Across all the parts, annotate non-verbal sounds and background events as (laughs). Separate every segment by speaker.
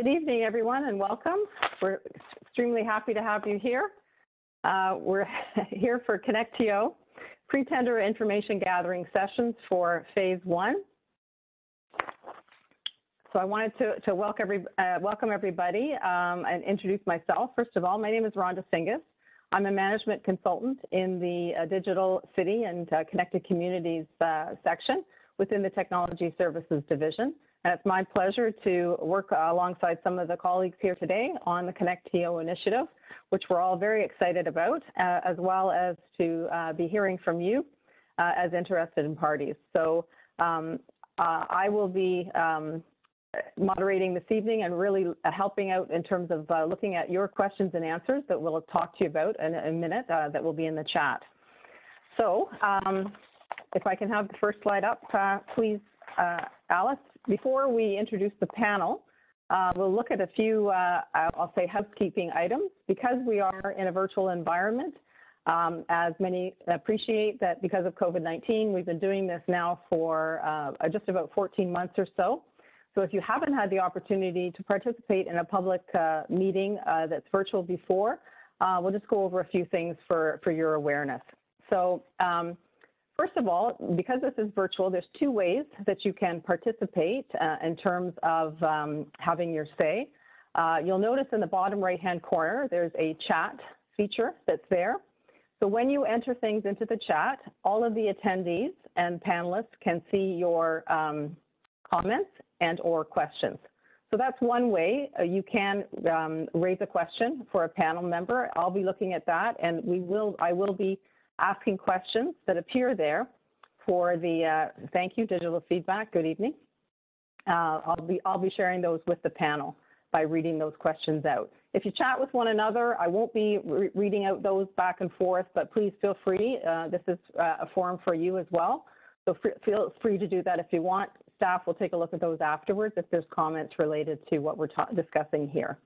Speaker 1: Good evening, everyone, and welcome. We're extremely happy to have you here. Uh, we're (laughs) here for ConnectTO, pre-tender information gathering sessions for phase one. So I wanted to, to welcome, every, uh, welcome everybody um, and introduce myself. First of all, my name is Rhonda Singas. I'm a management consultant in the uh, Digital City and uh, Connected Communities uh, section within the Technology Services Division. And it's my pleasure to work alongside some of the colleagues here today on the Connect ConnectTO initiative, which we're all very excited about, uh, as well as to uh, be hearing from you uh, as interested in parties. So um, uh, I will be um, moderating this evening and really helping out in terms of uh, looking at your questions and answers that we'll talk to you about in a minute uh, that will be in the chat. So um, if I can have the first slide up, please, Alice before we introduce the panel, uh, we'll look at a few, uh, I'll say, housekeeping items. Because we are in a virtual environment, um, as many appreciate that because of COVID-19, we've been doing this now for uh, just about 14 months or so. So if you haven't had the opportunity to participate in a public uh, meeting uh, that's virtual before, uh, we'll just go over a few things for, for your awareness. So um, First of all, because this is virtual, there's two ways that you can participate uh, in terms of um, having your say. Uh, you'll notice in the bottom right-hand corner, there's a chat feature that's there. So when you enter things into the chat, all of the attendees and panelists can see your um, comments and or questions. So that's one way uh, you can um, raise a question for a panel member. I'll be looking at that and we will, I will be asking questions that appear there for the, uh, thank you, digital feedback, good evening. Uh, I'll, be, I'll be sharing those with the panel by reading those questions out. If you chat with one another, I won't be re reading out those back and forth, but please feel free. Uh, this is uh, a forum for you as well. So feel free to do that if you want. Staff will take a look at those afterwards if there's comments related to what we're discussing here.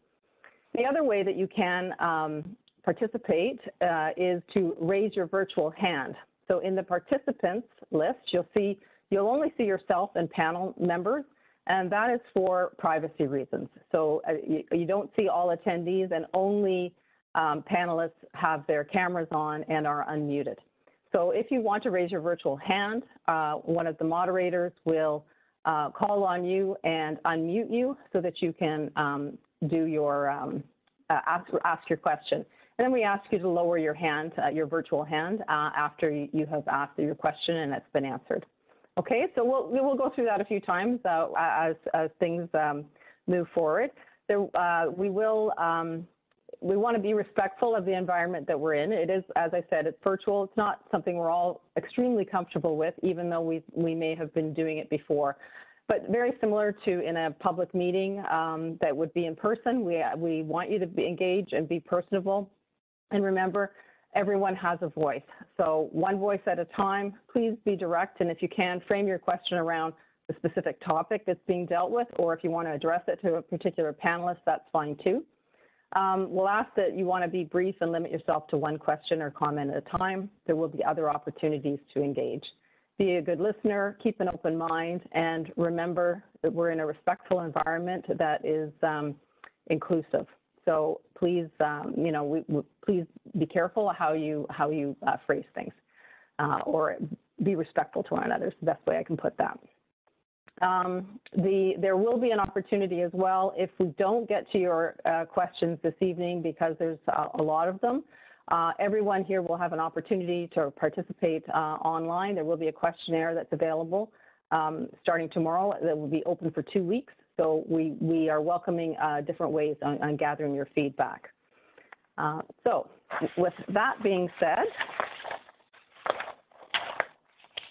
Speaker 1: The other way that you can um, participate uh, is to raise your virtual hand. So in the participants list, you'll see, you'll only see yourself and panel members, and that is for privacy reasons. So uh, you, you, don't see all attendees and only um, panelists have their cameras on and are unmuted. So if you want to raise your virtual hand, uh, one of the moderators will uh, call on you and unmute you so that you can um, do your um, uh, ask, ask your question. And then we ask you to lower your hand, uh, your virtual hand, uh, after you have asked your question and it's been answered. Okay, so we'll, we'll go through that a few times uh, as, as things um, move forward. There, uh, we will, um, we want to be respectful of the environment that we're in. It is, as I said, it's virtual. It's not something we're all extremely comfortable with, even though we, we may have been doing it before but very similar to in a public meeting um, that would be in person. We, we want you to be engaged and be personable. And remember, everyone has a voice. So one voice at a time, please be direct. And if you can, frame your question around the specific topic that's being dealt with, or if you want to address it to a particular panelist, that's fine too. Um, we'll ask that you want to be brief and limit yourself to one question or comment at a time. There will be other opportunities to engage. Be a good listener, keep an open mind, and remember that we're in a respectful environment that is um, inclusive. So please, um, you know, we, we, please be careful how you how you uh, phrase things, uh, or be respectful to one another. Is the best way I can put that. Um, the there will be an opportunity as well if we don't get to your uh, questions this evening because there's a, a lot of them. Uh, everyone here will have an opportunity to participate uh, online. There will be a questionnaire that's available um, starting tomorrow that will be open for two weeks. So we, we are welcoming uh, different ways on, on, gathering your feedback. Uh, so with that being said,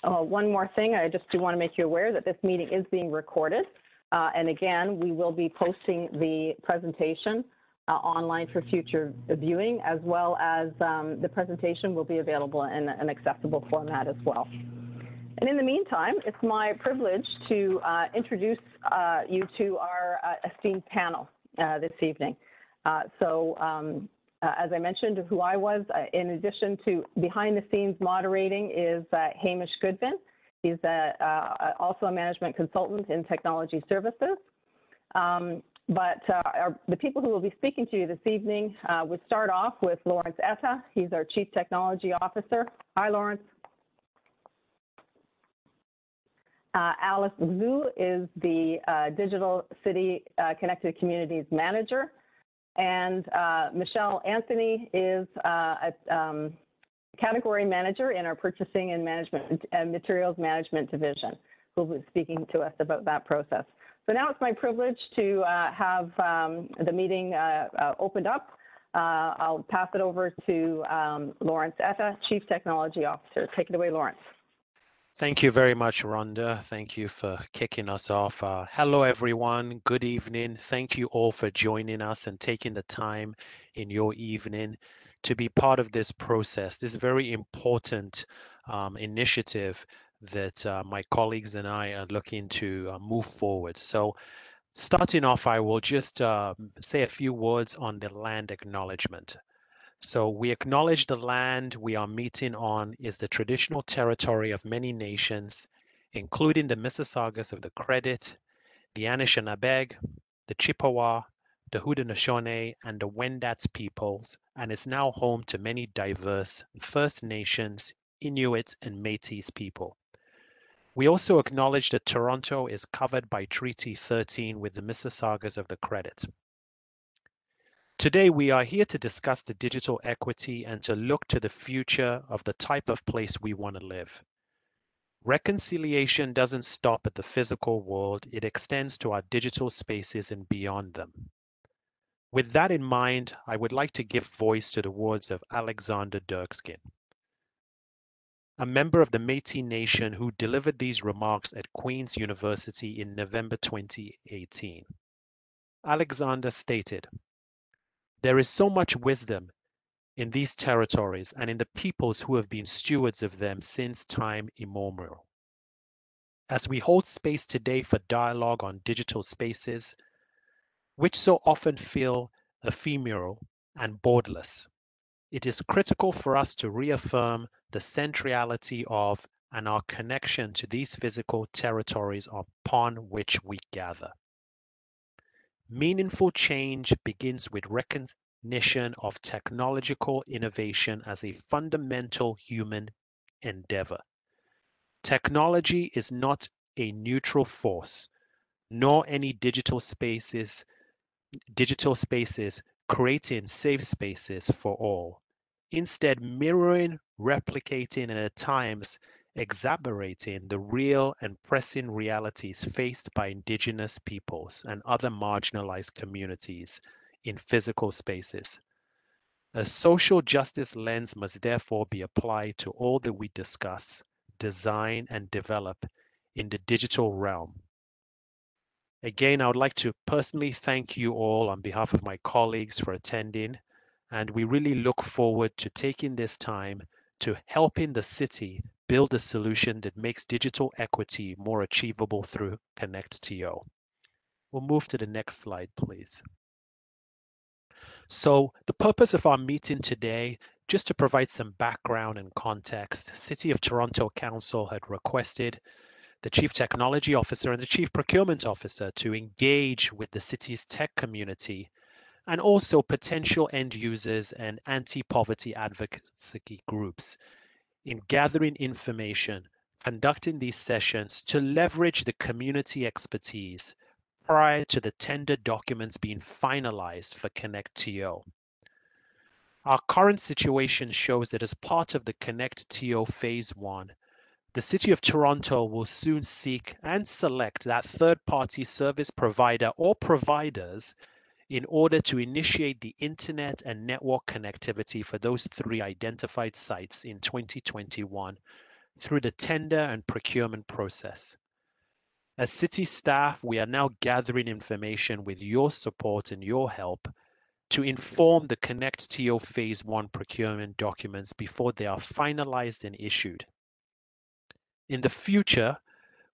Speaker 1: uh, one more thing, I just do want to make you aware that this meeting is being recorded. Uh, and again, we will be posting the presentation uh, online for future viewing, as well as um, the presentation will be available in an accessible format as well. And in the meantime, it's my privilege to uh, introduce uh, you to our uh, esteemed panel uh, this evening. Uh, so um, uh, as I mentioned, who I was, in addition to behind the scenes moderating is Hamish Goodman. He's also a management consultant in technology services. Um, but our, the people who will be speaking to you this evening would start off with Lawrence Eta. He's our Chief Technology Officer. Hi, Lawrence. Uh, Alice Zhu is the uh, Digital City uh, Connected Communities Manager. And uh, Michelle Anthony is a um, category manager in our Purchasing and Management Materials Management Division, who will be speaking to us about that process. So now it's my privilege to uh, have um, the meeting uh, uh, opened up. Uh, I'll pass it over to um, Lawrence Eta, Chief Technology Officer. Take it away, Lawrence.
Speaker 2: Thank you very much, Rhonda. Thank you for kicking us off. Uh, hello, everyone. Good evening. Thank you all for joining us and taking the time in your evening to be part of this process, this very important um, initiative that uh, my colleagues and I are looking to uh, move forward. So starting off, I will just uh, say a few words on the land acknowledgement. So we acknowledge the land we are meeting on is the traditional territory of many nations, including the Mississaugas of the Credit, the Anishinaabeg, the Chippewa, the Haudenosaunee, and the Wendat peoples, and is now home to many diverse First Nations, Inuit, and Métis people. We also acknowledge that Toronto is covered by Treaty 13 with the Mississaugas of the Credit. Today, we are here to discuss the digital equity and to look to the future of the type of place we want to live. Reconciliation doesn't stop at the physical world, it extends to our digital spaces and beyond them. With that in mind, I would like to give voice to the words of Alexander Dirksen a member of the Métis Nation who delivered these remarks at Queen's University in November 2018. Alexander stated, There is so much wisdom in these territories and in the peoples who have been stewards of them since time immemorial. As we hold space today for dialogue on digital spaces, which so often feel ephemeral and borderless, it is critical for us to reaffirm the centrality of and our connection to these physical territories upon which we gather. Meaningful change begins with recognition of technological innovation as a fundamental human endeavor. Technology is not a neutral force, nor any digital spaces digital spaces creating safe spaces for all. Instead, mirroring, replicating, and at times exacerbating the real and pressing realities faced by Indigenous peoples and other marginalized communities in physical spaces. A social justice lens must therefore be applied to all that we discuss, design, and develop in the digital realm Again, I would like to personally thank you all on behalf of my colleagues for attending, and we really look forward to taking this time to helping the city build a solution that makes digital equity more achievable through ConnectTO. We'll move to the next slide, please. So the purpose of our meeting today, just to provide some background and context, City of Toronto Council had requested the Chief Technology Officer and the Chief Procurement Officer to engage with the city's tech community and also potential end users and anti-poverty advocacy groups in gathering information, conducting these sessions to leverage the community expertise prior to the tender documents being finalized for ConnectTO. Our current situation shows that as part of the ConnectTO Phase 1, the City of Toronto will soon seek and select that third party service provider or providers in order to initiate the internet and network connectivity for those three identified sites in 2021 through the tender and procurement process. As city staff, we are now gathering information with your support and your help to inform the Connect ConnectTO Phase 1 procurement documents before they are finalized and issued. In the future,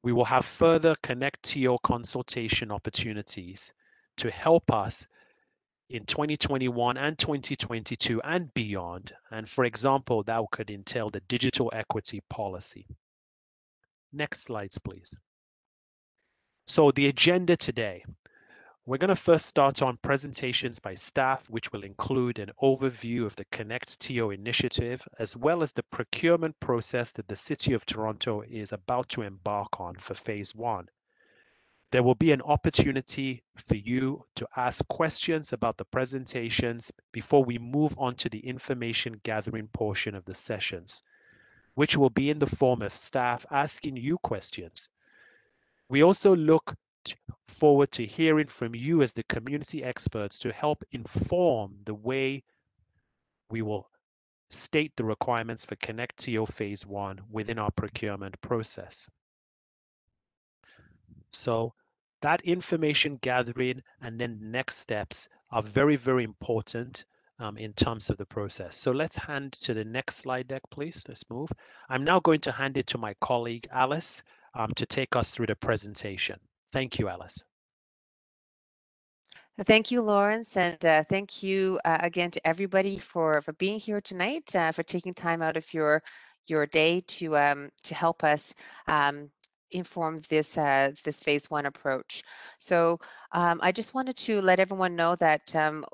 Speaker 2: we will have further Connect ConnectTO consultation opportunities to help us in 2021 and 2022 and beyond. And for example, that could entail the digital equity policy. Next slides, please. So the agenda today. We're going to first start on presentations by staff, which will include an overview of the Connect TO initiative, as well as the procurement process that the City of Toronto is about to embark on for phase one. There will be an opportunity for you to ask questions about the presentations before we move on to the information gathering portion of the sessions, which will be in the form of staff asking you questions. We also look forward to hearing from you as the community experts to help inform the way we will state the requirements for Connect TO Phase 1 within our procurement process. So that information gathering and then next steps are very, very important um, in terms of the process. So let's hand to the next slide deck, please. Let's move. I'm now going to hand it to my colleague, Alice, um, to take us through the presentation. Thank you, Alice.
Speaker 3: Thank you, Lawrence, and uh, thank you uh, again to everybody for for being here tonight, uh, for taking time out of your your day to um, to help us um, inform this uh, this phase one approach. So um, I just wanted to let everyone know that um,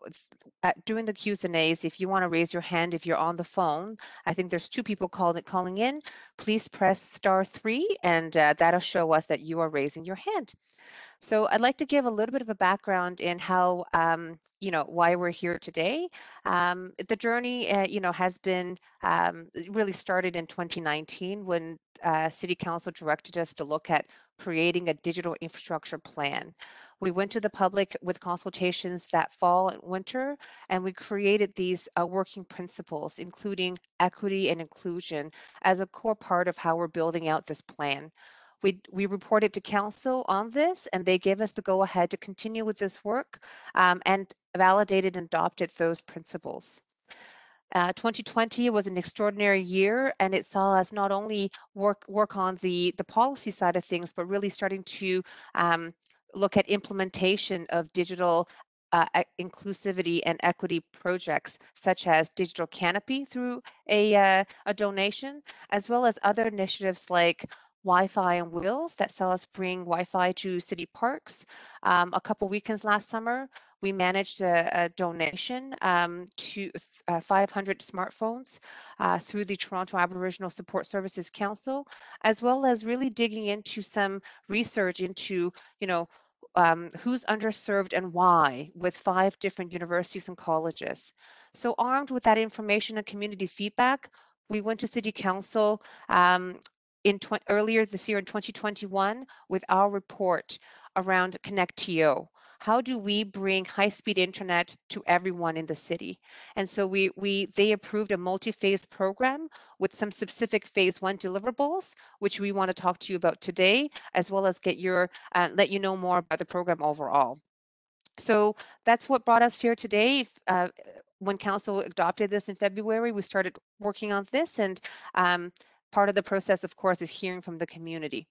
Speaker 3: at, during the Q's and A's, if you want to raise your hand, if you're on the phone, I think there's two people called calling in. Please press star three, and uh, that'll show us that you are raising your hand. So I'd like to give a little bit of a background in how, um, you know, why we're here today. Um, the journey, uh, you know, has been um, really started in 2019 when uh, City Council directed us to look at creating a digital infrastructure plan. We went to the public with consultations that fall and winter, and we created these uh, working principles, including equity and inclusion as a core part of how we're building out this plan. We, we reported to council on this and they gave us the go ahead to continue with this work um, and validated and adopted those principles. Uh, 2020 was an extraordinary year and it saw us not only work work on the the policy side of things but really starting to um, look at implementation of digital uh, inclusivity and equity projects such as digital canopy through a, uh, a donation as well as other initiatives like Wi-Fi on wheels that saw us bring Wi-Fi to city parks. Um, a couple weekends last summer, we managed a, a donation um, to uh, 500 smartphones uh, through the Toronto Aboriginal Support Services Council, as well as really digging into some research into, you know, um, who's underserved and why with five different universities and colleges. So armed with that information and community feedback, we went to City Council um, in earlier this year in 2021 with our report around Connect TO. How do we bring high-speed internet to everyone in the city? And so we we they approved a multi-phase program with some specific phase one deliverables, which we want to talk to you about today, as well as get your uh, let you know more about the program overall. So that's what brought us here today. Uh, when council adopted this in February, we started working on this and um, part of the process, of course, is hearing from the community.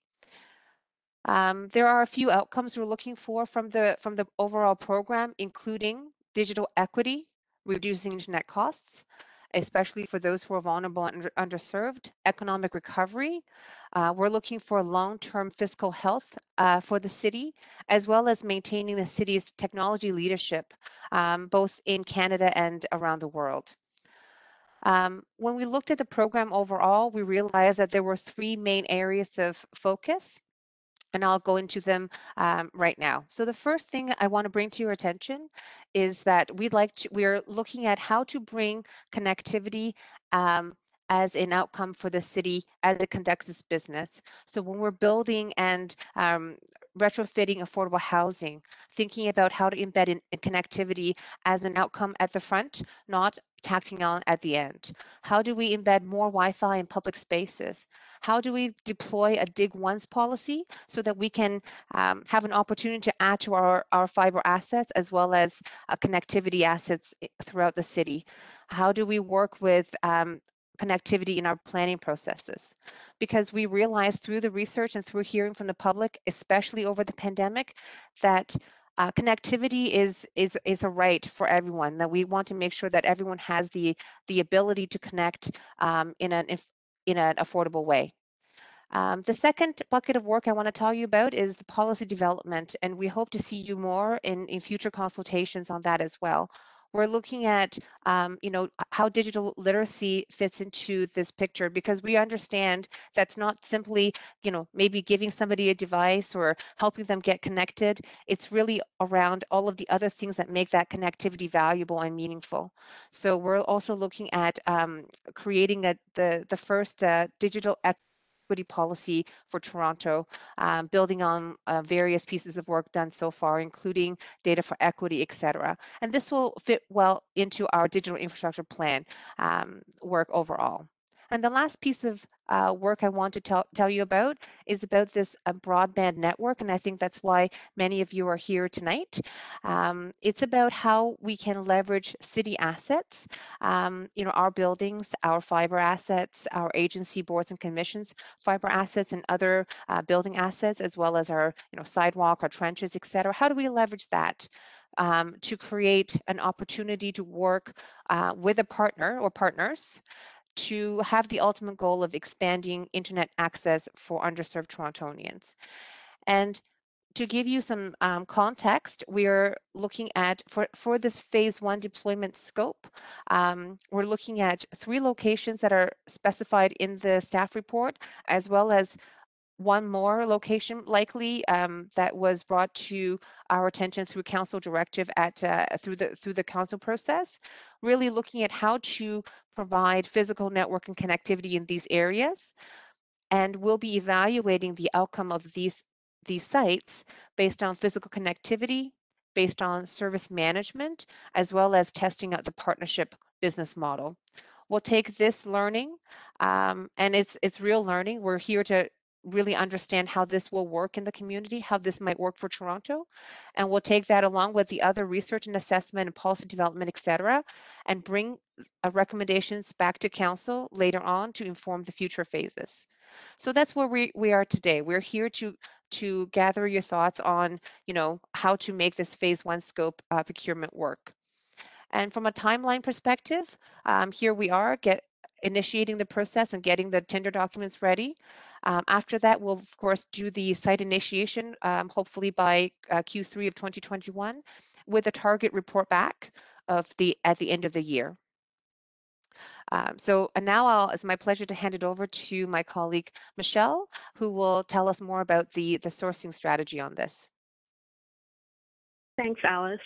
Speaker 3: Um, there are a few outcomes we're looking for from the from the overall program, including digital equity, reducing internet costs, especially for those who are vulnerable and underserved, economic recovery. Uh, we're looking for long-term fiscal health uh, for the city, as well as maintaining the city's technology leadership, um, both in Canada and around the world. Um, when we looked at the program overall, we realized that there were three main areas of focus and I'll go into them um, right now. So the first thing I want to bring to your attention is that we'd like to, we're looking at how to bring connectivity um, as an outcome for the city as it conducts its business. So when we're building and um, retrofitting affordable housing, thinking about how to embed in, in, connectivity as an outcome at the front, not tacking on at the end. How do we embed more Wi-Fi in public spaces? How do we deploy a dig once policy so that we can um, have an opportunity to add to our, our fiber assets as well as uh, connectivity assets eh, throughout the city? How do we work with um, connectivity in our planning processes because we realized through the research and through hearing from the public especially over the pandemic that uh, connectivity is is is a right for everyone that we want to make sure that everyone has the the ability to connect um, in an in an affordable way Um, the second bucket of work I want to tell you about is the policy development, and we hope to see you more in, in future consultations on that as well. We're looking at, um, you know, how digital literacy fits into this picture because we understand that's not simply, you know, maybe giving somebody a device or helping them get connected. It's really around all of the other things that make that connectivity valuable and meaningful. So we're also looking at um, creating a, the the first uh, digital equity policy for Toronto, um, building on uh, various pieces of work done so far, including data for equity, et cetera. And this will fit well into our digital infrastructure plan um, work overall. And the last piece of uh, work I want to tell, tell you about is about this uh, broadband network, and I think that's why many of you are here tonight. Um, it's about how we can leverage city assets, um, you know, our buildings, our fiber assets, our agency boards and commissions, fiber assets and other uh, building assets, as well as our, you know, sidewalk, our trenches, et cetera. How do we leverage that? Um, to create an opportunity to work uh, with a partner or partners to have the ultimate goal of expanding internet access for underserved Torontonians. And to give you some um, context, we're looking at, for, for this phase one deployment scope, um, we're looking at three locations that are specified in the staff report, as well as one more location likely um, that was brought to our attention through council directive at uh, through the through the council process really looking at how to provide physical network and connectivity in these areas and we'll be evaluating the outcome of these these sites based on physical connectivity based on service management as well as testing out the partnership business model. We'll take this learning um, and it's it's real learning. We're here to really understand how this will work in the community, how this might work for Toronto. And we'll take that along with the other research and assessment and policy development, et cetera, and bring recommendations back to council later on to inform the future phases. So that's where we, we are today. We're here to to gather your thoughts on, you know, how to make this phase one scope uh, procurement work. And from a timeline perspective, um, here we are, get initiating the process and getting the tender documents ready. Um, after that, we'll of course do the site initiation, um, hopefully by uh, Q3 of 2021, with a target report back of the at the end of the year. Um, so and now I'll, it's my pleasure to hand it over to my colleague Michelle, who will tell us more about the the sourcing strategy on this.
Speaker 4: Thanks, Alice.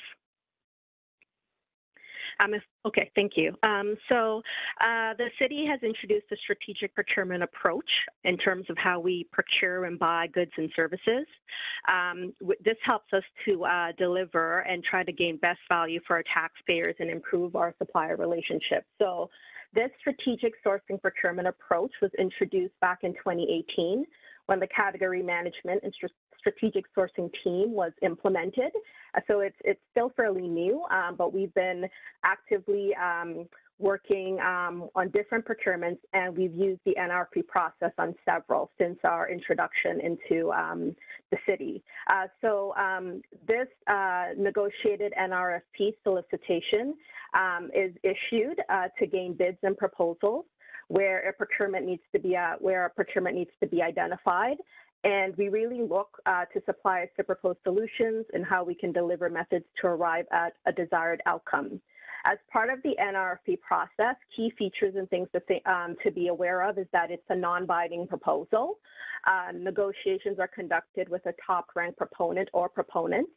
Speaker 4: Okay, thank you. Um, so uh, the city has introduced a strategic procurement approach in terms of how we procure and buy goods and services. Um, this helps us to uh, deliver and try to gain best value for our taxpayers and improve our supplier relationships. So this strategic sourcing procurement approach was introduced back in 2018 when the category management and strategic sourcing team was implemented. Uh, so it's it's still fairly new, um, but we've been actively um, working um, on different procurements, and we've used the NRFP process on several since our introduction into um, the city. Uh, so um, this uh, negotiated NRFP solicitation um, is issued uh, to gain bids and proposals where a procurement needs to be uh, where a procurement needs to be identified and we really look uh, to suppliers to propose solutions and how we can deliver methods to arrive at a desired outcome. As part of the NRFP process, key features and things to, th um, to be aware of is that it's a non-binding proposal. Uh, negotiations are conducted with a top-ranked proponent or proponents.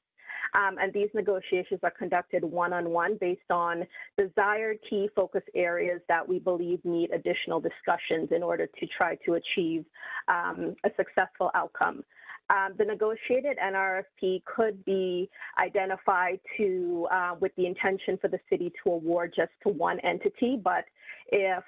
Speaker 4: Um, and these negotiations are conducted one-on-one based on desired key focus areas that we believe need additional discussions in order to try to achieve um, a successful outcome. Um, the negotiated NRFP could be identified to uh, with the intention for the city to award just to one entity, but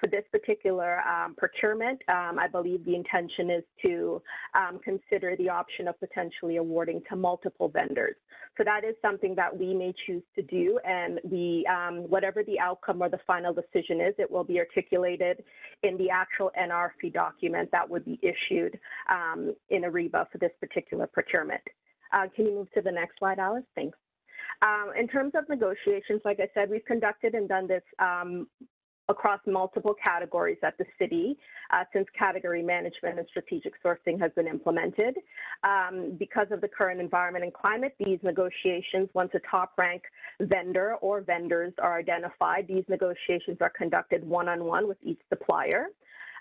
Speaker 4: for this particular um, procurement, um, I believe the intention is to um, consider the option of potentially awarding to multiple vendors. So that is something that we may choose to do, and we, um, whatever the outcome or the final decision is, it will be articulated in the actual NRFP document that would be issued um, in Ariba for this particular procurement. Uh, can you move to the next slide, Alice? Thanks. Um, in terms of negotiations, like I said, we've conducted and done this um, across multiple categories at the city uh, since category management and strategic sourcing has been implemented. Um, because of the current environment and climate, these negotiations, once a top rank vendor or vendors are identified, these negotiations are conducted one-on-one with each supplier.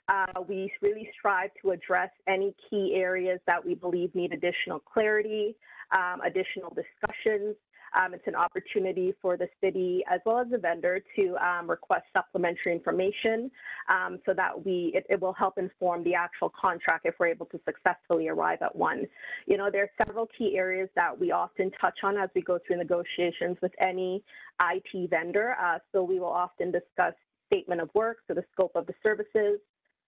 Speaker 4: Uh, we really strive to address any key areas that we believe need additional clarity, um, additional discussions. Um, it's an opportunity for the city as well as the vendor to um, request supplementary information um, so that we it, it, will help inform the actual contract if we're able to successfully arrive at one. You know, there are several key areas that we often touch on as we go through negotiations with any IT vendor. Uh, so we will often discuss statement of work, so the scope of the services,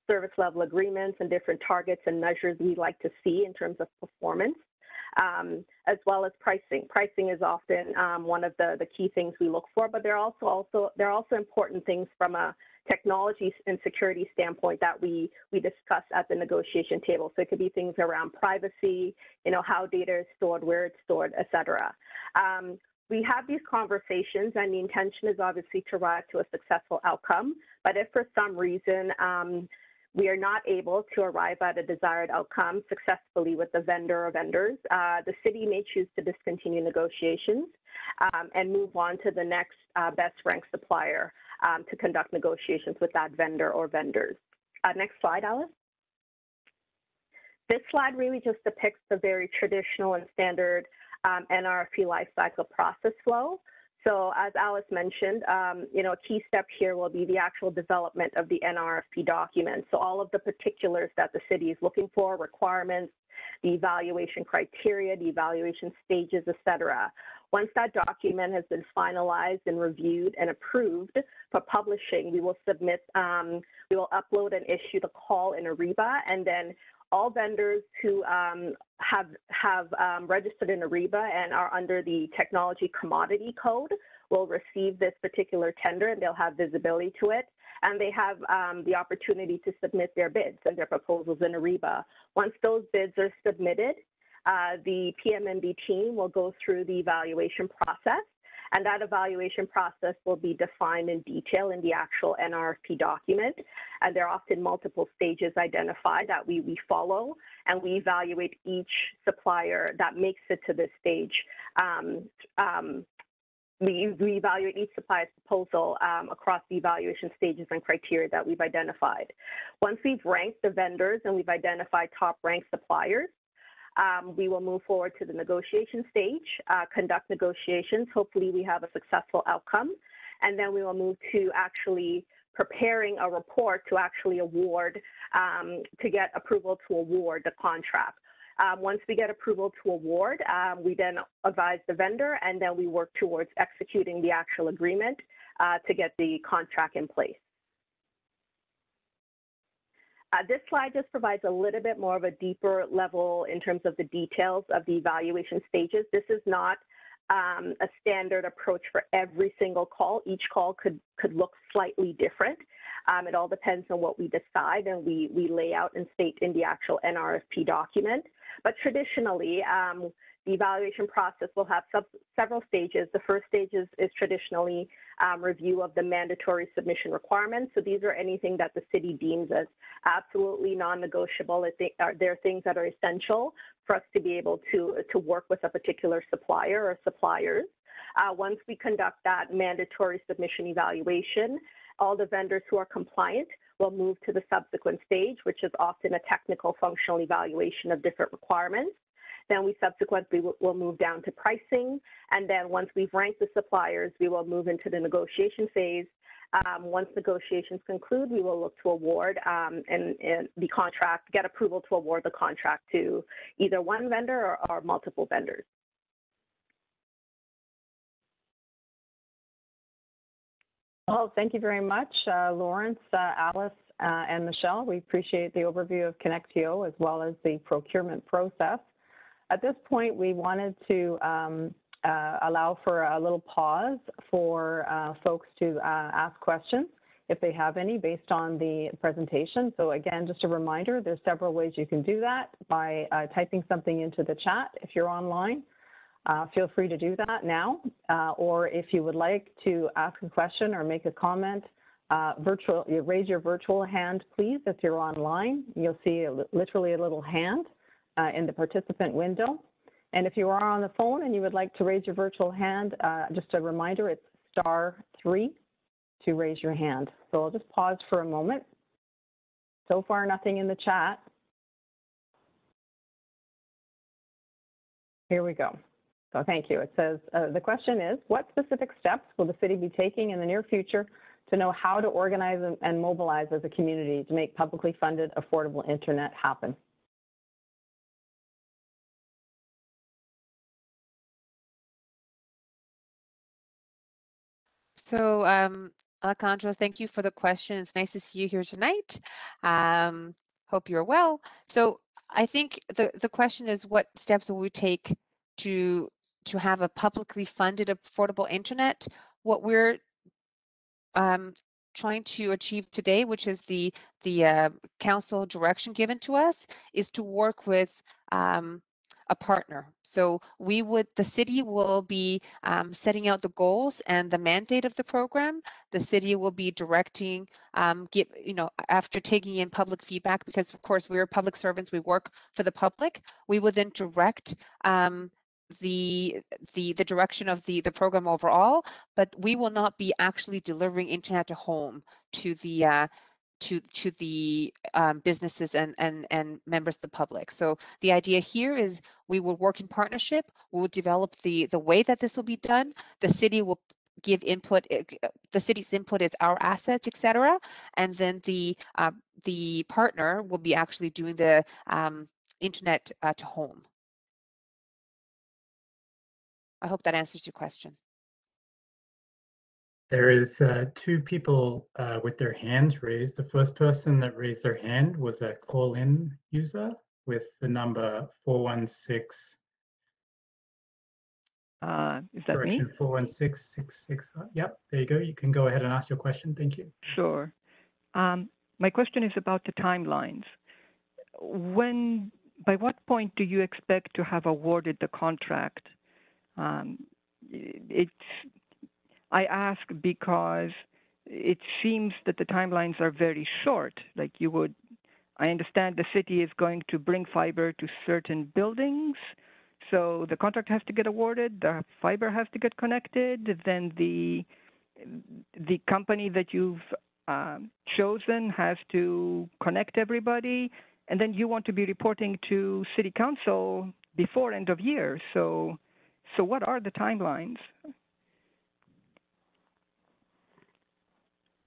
Speaker 4: service level agreements and different targets and measures we like to see in terms of performance. Um, as well as pricing. Pricing is often um, one of the, the key things we look for, but there are also, also there are also important things from a technology and security standpoint that we we discuss at the negotiation table. So it could be things around privacy, you know, how data is stored, where it's stored, et cetera. Um, we have these conversations and the intention is obviously to arrive to a successful outcome. But if for some reason um, we are not able to arrive at a desired outcome successfully with the vendor or vendors, uh, the city may choose to discontinue negotiations um, and move on to the next uh, best ranked supplier um, to conduct negotiations with that vendor or vendors. Uh, next slide, Alice. This slide really just depicts the very traditional and standard um, NRFP lifecycle process flow. So as Alice mentioned, um, you know, a key step here will be the actual development of the NRFP document. So all of the particulars that the city is looking for, requirements, the evaluation criteria, the evaluation stages, et cetera. Once that document has been finalized and reviewed and approved for publishing, we will submit, um, we will upload and issue the call in Ariba, and then all vendors who um, have have um, registered in Ariba and are under the technology commodity code will receive this particular tender and they'll have visibility to it. And they have um, the opportunity to submit their bids and their proposals in Ariba. Once those bids are submitted, uh, the PMMD team will go through the evaluation process and that evaluation process will be defined in detail in the actual NRFP document. And there are often multiple stages identified that we, we follow, and we evaluate each supplier that makes it to this stage. Um, um, we, we, evaluate each supplier's proposal um, across the evaluation stages and criteria that we've identified. Once we've ranked the vendors and we've identified top ranked suppliers, um, we will move forward to the negotiation stage, uh, conduct negotiations. Hopefully, we have a successful outcome. And then we will move to actually preparing a report to actually award, um, to get approval to award the contract. Um, once we get approval to award, um, we then advise the vendor and then we work towards executing the actual agreement uh, to get the contract in place. Uh, this slide just provides a little bit more of a deeper level in terms of the details of the evaluation stages. This is not um, a standard approach for every single call. Each call could, could look slightly different. Um, it all depends on what we decide and we, we lay out and state in the actual NRFP document. But traditionally, um, the evaluation process will have sub- several stages. The first stage is, is traditionally um, review of the mandatory submission requirements. So these are anything that the city deems as absolutely non-negotiable. They're things that are essential for us to be able to, to work with a particular supplier or suppliers. Uh, once we conduct that mandatory submission evaluation, all the vendors who are compliant will move to the subsequent stage, which is often a technical functional evaluation of different requirements. Then we subsequently will move down to pricing. And then once we've ranked the suppliers, we will move into the negotiation phase. Um, once negotiations conclude, we will look to award um, and, and, the contract, get approval to award the contract to either one vendor or, or multiple vendors.
Speaker 1: Well, thank you very much, uh, Lawrence, uh, Alice, uh, and Michelle. We appreciate the overview of ConnectTO as well as the procurement process. At this point, we wanted to um, uh, allow for a little pause for uh, folks to uh, ask questions if they have any based on the presentation. So again, just a reminder, there's several ways you can do that by uh, typing something into the chat if you're online. Uh, feel free to do that now, uh, or if you would like to ask a question or make a comment Uh, virtual, raise your virtual hand, please, if you're online. You'll see a, literally a little hand uh, in the participant window. And if you are on the phone and you would like to raise your virtual hand, uh, just a reminder, it's star three to raise your hand. So I'll just pause for a moment. So far, nothing in the chat. Here we go. So thank you. It says, uh, the question is, what specific steps will the city be taking in the near future to know how to organize and, and mobilize as a community to make publicly funded affordable internet happen?
Speaker 3: So, um, Alejandro, thank you for the question. It's nice to see you here tonight. Um, hope you're well. So I think the, the question is what steps will we take to to have a publicly funded affordable internet? What we're um, trying to achieve today, which is the the uh, council direction given to us, is to work with um, a partner. So we would, the city will be um, setting out the goals and the mandate of the program. The city will be directing, um, get, you know, after taking in public feedback, because of course we're public servants, we work for the public. We will then direct um, the the the direction of the the program overall but we will not be actually delivering internet to home to the uh, to to the um, businesses and and and members of the public. So the idea here is we will work in partnership. We will develop the the way that this will be done. The city will give input. Eh, the city's input is our assets, etc. And then the uh, the partner will be actually doing the um, internet uh, to home. I hope that answers your question.
Speaker 5: There is uh, two people uh, with their hands raised. The first person that raised their hand was a call-in user with the number 416.
Speaker 6: Uh, is that me?
Speaker 5: 416666. Uh, yep, there you go. You can go ahead and ask your question. Thank you.
Speaker 6: Sure. Um, my question is about the timelines. When, by what point do you expect to have awarded the contract? Um, it's I ask because it seems that the timelines are very short. Like you would, I understand the city is going to bring fiber to certain buildings. So the contract has to get awarded, the fiber has to get connected, then the the company that you've um, chosen has to connect everybody, and then you want to be reporting to city council before end of year. So, so what are the timelines?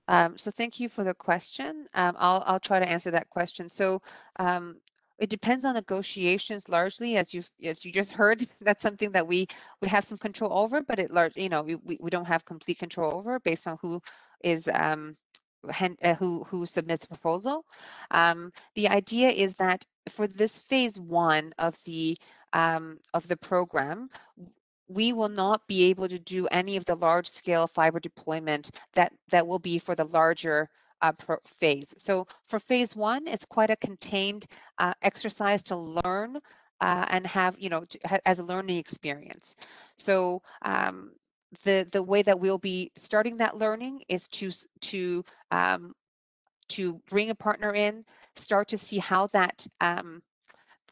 Speaker 3: Um, so thank you for the question. Um, I'll, I'll try to answer that question. So um, it depends on negotiations largely, as you as you just heard. (laughs) That's something that we we have some control over, but it large you know we, we don't have complete control over based on who is um, uh, who who submits a proposal. Um, the idea is that for this phase one of the um, of the program, we will not be able to do any of the large scale fiber deployment that, that will be for the larger uh, phase. So for phase one, it's quite a contained uh, exercise to learn uh, and have, you know, to, as a learning experience. So um, the the way that we'll be starting that learning is to to um, to bring a partner in, start to see how that um,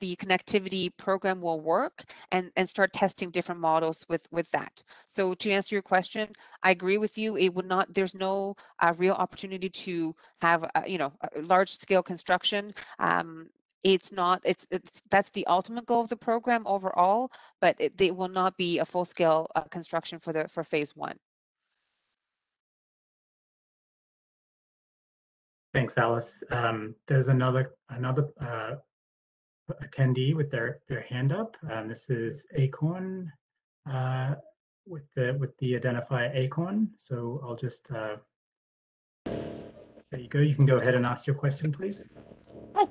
Speaker 3: the connectivity program will work and, and start testing different models with, with that. So to answer your question, I agree with you. It would not, there's no uh, real opportunity to have, uh, you know, large scale construction. Um, it's not, it's, it's, that's the ultimate goal of the program overall, but it, it will not be a full scale uh, construction for the, for phase one.
Speaker 5: Thanks, Alice. Um, there's another another uh, attendee with their their hand up. Um, this is Acorn uh, with the with the identify Acorn. So I'll just uh, there you go. You can go ahead and ask your question, please.
Speaker 7: Oh,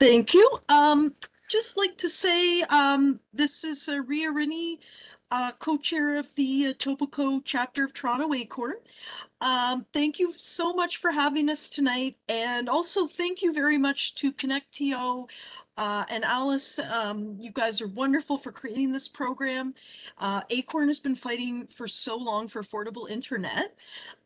Speaker 7: thank you. Um, just like to say, um, this is uh, Ria Rini, uh, co-chair of the uh, chapter of Toronto Acorn. Um, thank you so much for having us tonight, and also thank you very much to ConnectTO Uh, and Alice, um, you guys are wonderful for creating this program. Uh, Acorn has been fighting for so long for affordable internet.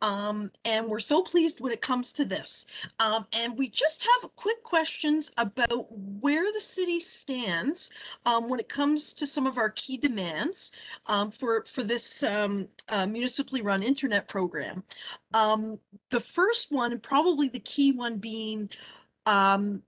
Speaker 7: Um, and we're so pleased when it comes to this. Um, and we just have quick questions about where the city stands um, when it comes to some of our key demands um, for, for this um, uh, municipally run internet program. The first one, and probably the key one being um,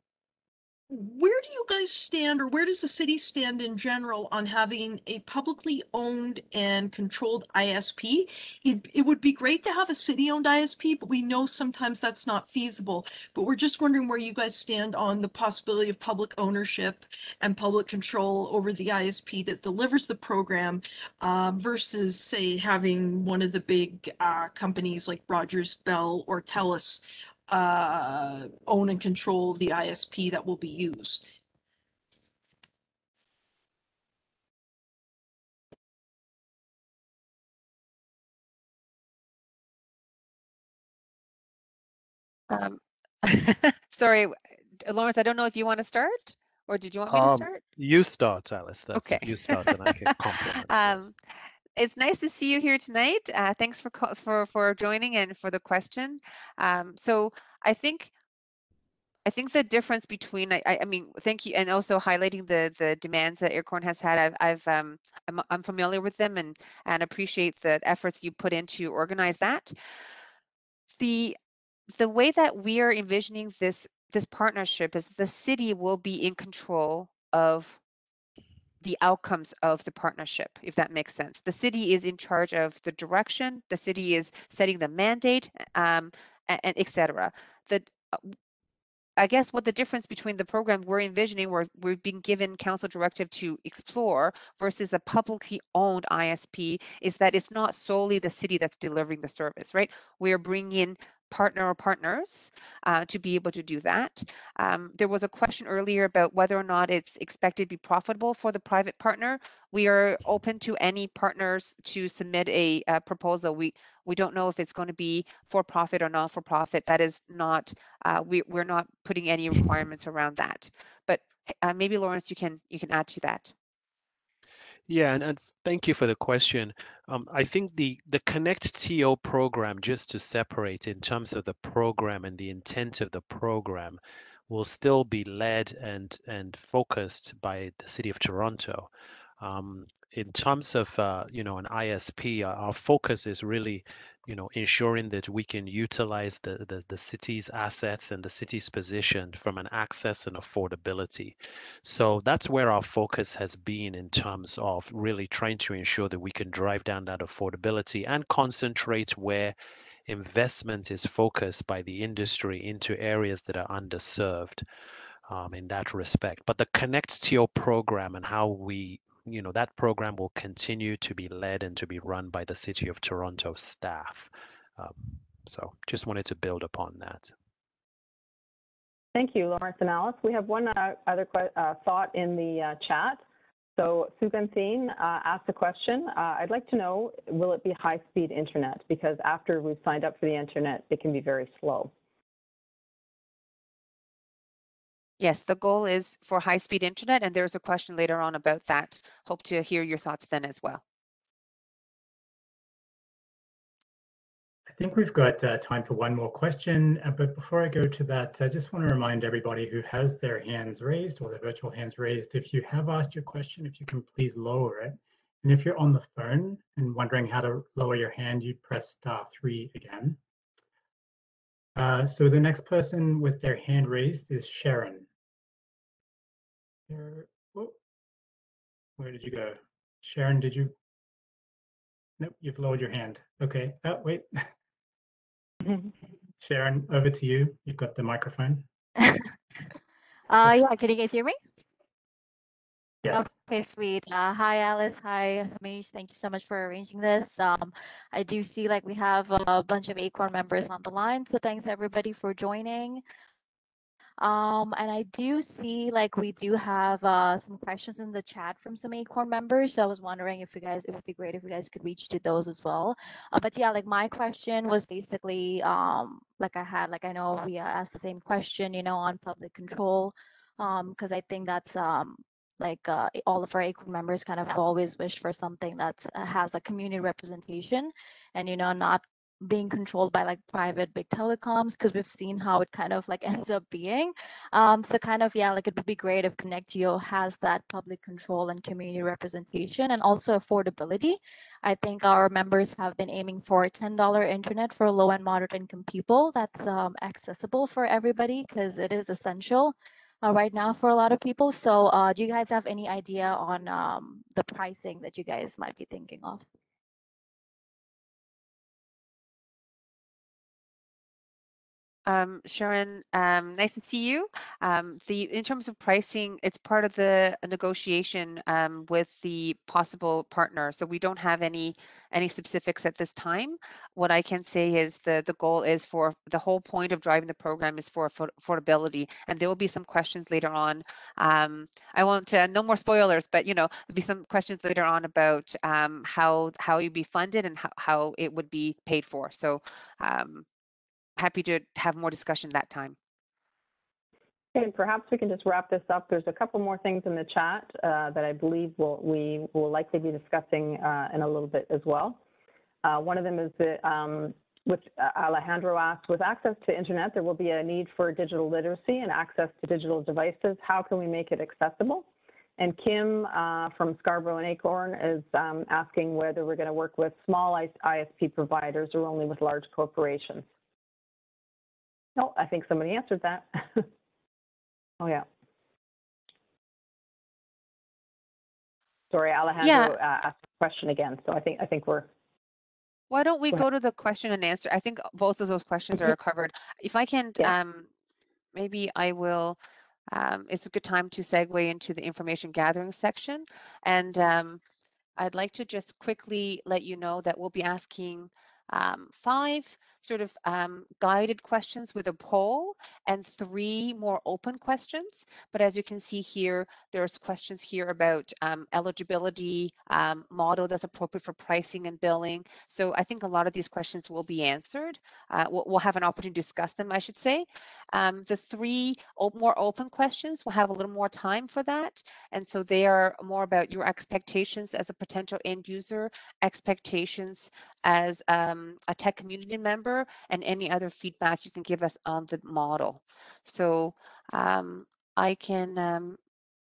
Speaker 7: where do you guys stand or where does the city stand in general on having a publicly owned and controlled ISP? It, it would be great to have a city owned ISP, but we know sometimes that's not feasible. But we're just wondering where you guys stand on the possibility of public ownership and public control over the ISP that delivers the program uh, versus, say, having one of the big uh, companies like Rogers, Bell, or TELUS uh, own and control the ISP that will be used.
Speaker 3: Um, (laughs) sorry, Lawrence, I don't know if you want to start or did you want me to
Speaker 2: Um,
Speaker 3: start?
Speaker 2: You start, Alice. That's
Speaker 3: Okay.
Speaker 2: You start, and I can (laughs) compliment.
Speaker 3: Um, it's nice to see you here tonight. Uh, thanks for for for joining and for the question. Um, so I think I think the difference between I, I mean thank you and also highlighting the the demands that Acorn has had. I've, I've um I'm, I'm familiar with them and and appreciate the efforts you put in to organize that. The the way that we are envisioning this this partnership is the city will be in control of the outcomes of the partnership, if that makes sense. The city is in charge of the direction, the city is setting the mandate, um, and, and et cetera. The, uh, I guess what the difference between the program we're envisioning, where we've been given council directive to explore versus a publicly owned ISP is that it's not solely the city that's delivering the service, right? We're bringing in partner or partners uh, to be able to do that. Um, there was a question earlier about whether or not it's expected to be profitable for the private partner. We are open to any partners to submit a, a proposal. We we don't know if it's going to be for profit or not for profit. That is not uh, we we're not putting any requirements around that. But uh, maybe Lawrence, you can you can add to that.
Speaker 2: Yeah, and, and thank you for the question. Um, I think the the ConnectTO program, just to separate in terms of the program and the intent of the program, will still be led and and focused by the City of Toronto. Um, in terms of uh, you know an ISP, our, our focus is really you know ensuring that we can utilize the, the the city's assets and the city's position from an access and affordability. So that's where our focus has been in terms of really trying to ensure that we can drive down that affordability and concentrate where investment is focused by the industry into areas that are underserved um, in that respect. But the ConnectTO your program and how we, you know, that program will continue to be led and to be run by the City of Toronto staff. Um, so just wanted to build upon that.
Speaker 1: Thank you, Lawrence and Alice. We have one uh, other uh, thought in the uh, chat. So Suganthin uh, asked a question. Uh, I'd like to know, will it be high-speed internet? Because after we've signed up for the internet, it can be very slow.
Speaker 3: Yes, the goal is for high-speed internet, and there's a question later on about that. Hope to hear your thoughts then as well.
Speaker 5: I think we've got uh, time for one more question, uh, but before I go to that, I just want to remind everybody who has their hands raised or their virtual hands raised, if you have asked your question, if you can please lower it. And if you're on the phone and wondering how to lower your hand, you press star three again. Uh, so the next person with their hand raised is Sharon. There- oh, Where did you go? Sharon, did you? Nope, you've lowered your hand. Okay, oh, wait. (laughs) Sharon, over to you. You've got the microphone. (laughs)
Speaker 8: uh, yeah, can you guys hear me?
Speaker 5: Yes.
Speaker 8: Okay, sweet. Uh, hi, Alice. Hi, Hamish. Thank you so much for arranging this. Um, I do see like we have a bunch of Acorn members on the line, so thanks everybody for joining. Um, and I do see like we do have uh, some questions in the chat from some Acorn members. So I was wondering if you guys, it would be great if you guys could reach to those as well. Uh, but yeah, like my question was basically um, like I had, like I know we uh, asked the same question, you know, on public control because I think that's um, like uh, all of our ACORN members kind of always wish for something that has a community representation and you know not being controlled by like private big telecoms because we've seen how it kind of like ends up being. Um so kind of yeah like it would be great if ConnectTO has that public control and community representation and also affordability. I think our members have been aiming for $10 internet for low and moderate income people that's um, accessible for everybody because it is essential uh, right now for a lot of people. So uh, do you guys have any idea on um, the pricing that you guys might be thinking of
Speaker 3: Um, Sharon, um, nice to see you. Um, the in terms of pricing, it's part of the negotiation um, with the possible partner. So we don't have any any specifics at this time. What I can say is the the goal is for the whole point of driving the program is for affordability, and there will be some questions later on. Um, I won't uh, no more spoilers, but you know there'll be some questions later on about um, how how you'd be funded and how, how it would be paid for. So happy to have more discussion that time.
Speaker 1: Okay, perhaps we can just wrap this up. There's a couple more things in the chat uh, that I believe we'll, we will likely be discussing uh, in a little bit as well. Uh, one of them is that, um, which uh, Alejandro asked, with access to internet, there will be a need for digital literacy and access to digital devices. How can we make it accessible? And Kim uh, from Scarborough and Acorn is um, asking whether we're going to work with small ISP providers or only with large corporations. No, I think somebody answered that. (laughs) oh, yeah. Sorry, Alejandro
Speaker 3: Yeah.
Speaker 1: uh, asked the question again, so I think I think we're
Speaker 3: Why don't we
Speaker 1: Go
Speaker 3: go to the question and answer? I think both of those questions are covered. If I can,
Speaker 1: Yeah.
Speaker 3: um, maybe I will, um, it's a good time to segue into the information gathering section. And um, I'd like to just quickly let you know that we'll be asking um, five sort of um, guided questions with a poll and three more open questions. But as you can see here, there's questions here about um, eligibility, um, model that's appropriate for pricing and billing. So I think a lot of these questions will be answered. Uh, we'll, we'll, have an opportunity to discuss them, I should say. Um, the three more open questions, we'll have a little more time for that. And so they are more about your expectations as a potential end user, expectations as um, a tech community member, and any other feedback you can give us on the model. So um, I can um,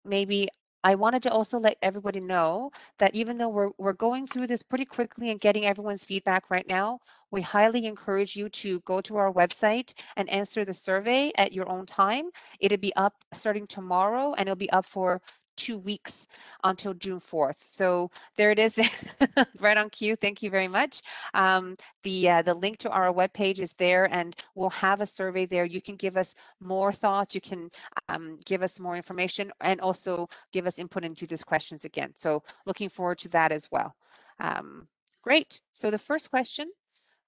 Speaker 3: maybe I wanted to also let everybody know that even though we're, we're going through this pretty quickly and getting everyone's feedback right now, we highly encourage you to go to our website and answer the survey at your own time. It'll be up starting tomorrow and it'll be up for two weeks until June 4th. So there it is, (laughs) right on cue. Thank you very much. Um, the uh, the link to our webpage is there, and we'll have a survey there. You can give us more thoughts. You can um, give us more information, and also give us input into these questions again. So looking forward to that as well. Um, great. So the first question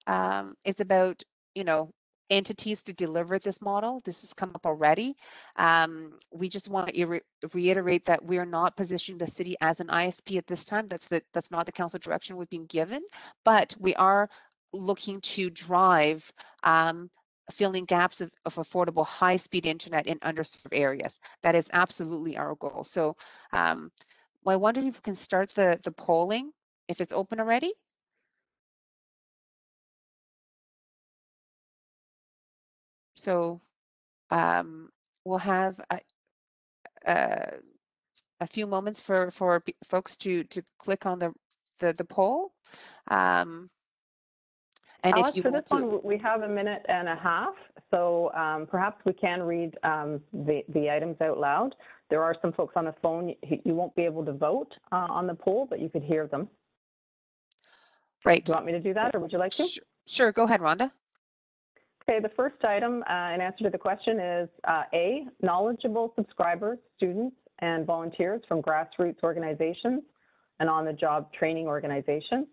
Speaker 3: um, is about you know entities to deliver this model. This has come up already. Um, we just want to re reiterate that we are not positioning the city as an ISP at this time. That's the, that's not the council direction we've been given, but we are looking to drive um, filling gaps of, of affordable high-speed internet in underserved areas. That is absolutely our goal. So um, well, I wonder if we can start the, the polling, if it's open already. So um, we'll have a, a, a, few moments for, for folks to, to click on the, the, the poll. Um,
Speaker 1: and Alice, if you for this to... one, we have a minute and a half, so um, perhaps we can read um, the, the items out loud. There are some folks on the phone, you, you won't be able to vote uh, on the poll, but you could hear them.
Speaker 3: Right.
Speaker 1: Do you want me to do that, or would you like to?
Speaker 3: Sure, go ahead, Rhonda.
Speaker 1: Okay, the first item uh, in answer to the question is uh, A, knowledgeable subscribers, students, and volunteers from grassroots organizations and on-the-job training organizations.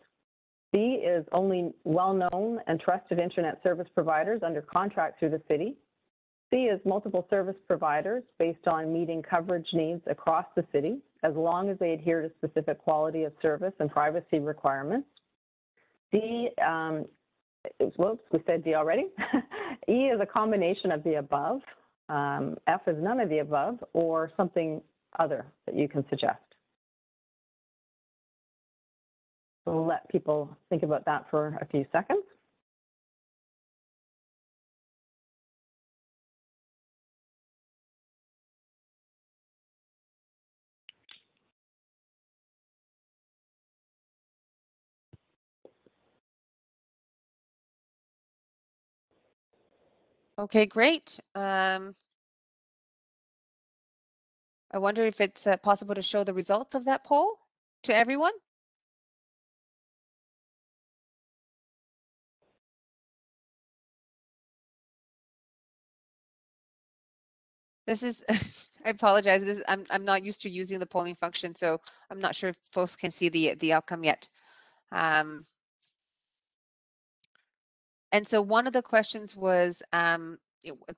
Speaker 1: B is only well-known and trusted internet service providers under contract through the city. C is multiple service providers based on meeting coverage needs across the city, as long as they adhere to specific quality of service and privacy requirements. D um, whoops, we said D already. (laughs) e is a combination of the above. um, F is none of the above, or something other that you can suggest. So we'll let people think about that for a few seconds.
Speaker 3: Okay, great. Um, I wonder if it's uh, possible to show the results of that poll to everyone. This is, (laughs) I apologize. This I'm I'm not used to using the polling function, so I'm not sure if folks can see the the outcome yet. Um, and so one of the questions was um,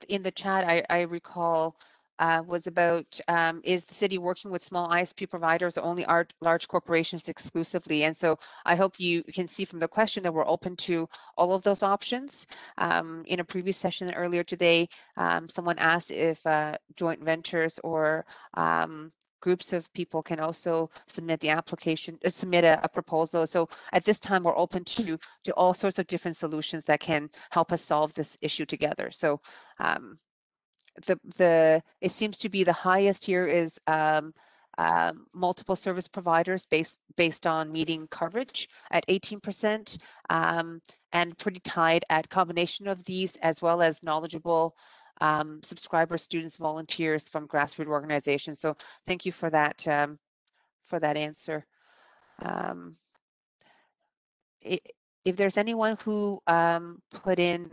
Speaker 3: in the chat. I, I recall uh, was about um, is the city working with small ISP providers or only art, large corporations exclusively? And so I hope you can see from the question that we're open to all of those options. Um, in a previous session earlier today, um, someone asked if uh, joint ventures or um, groups of people can also submit the application, uh, submit a, a, proposal. So at this time, we're open to to all sorts of different solutions that can help us solve this issue together. So um, the the it seems to be the highest here is um, um, multiple service providers based based on meeting coverage at 18% um, and pretty tied at combination of these as well as knowledgeable um, subscribers, students, volunteers from grassroots organizations. So thank you for that um, for that answer. Um, if there's anyone who um, put in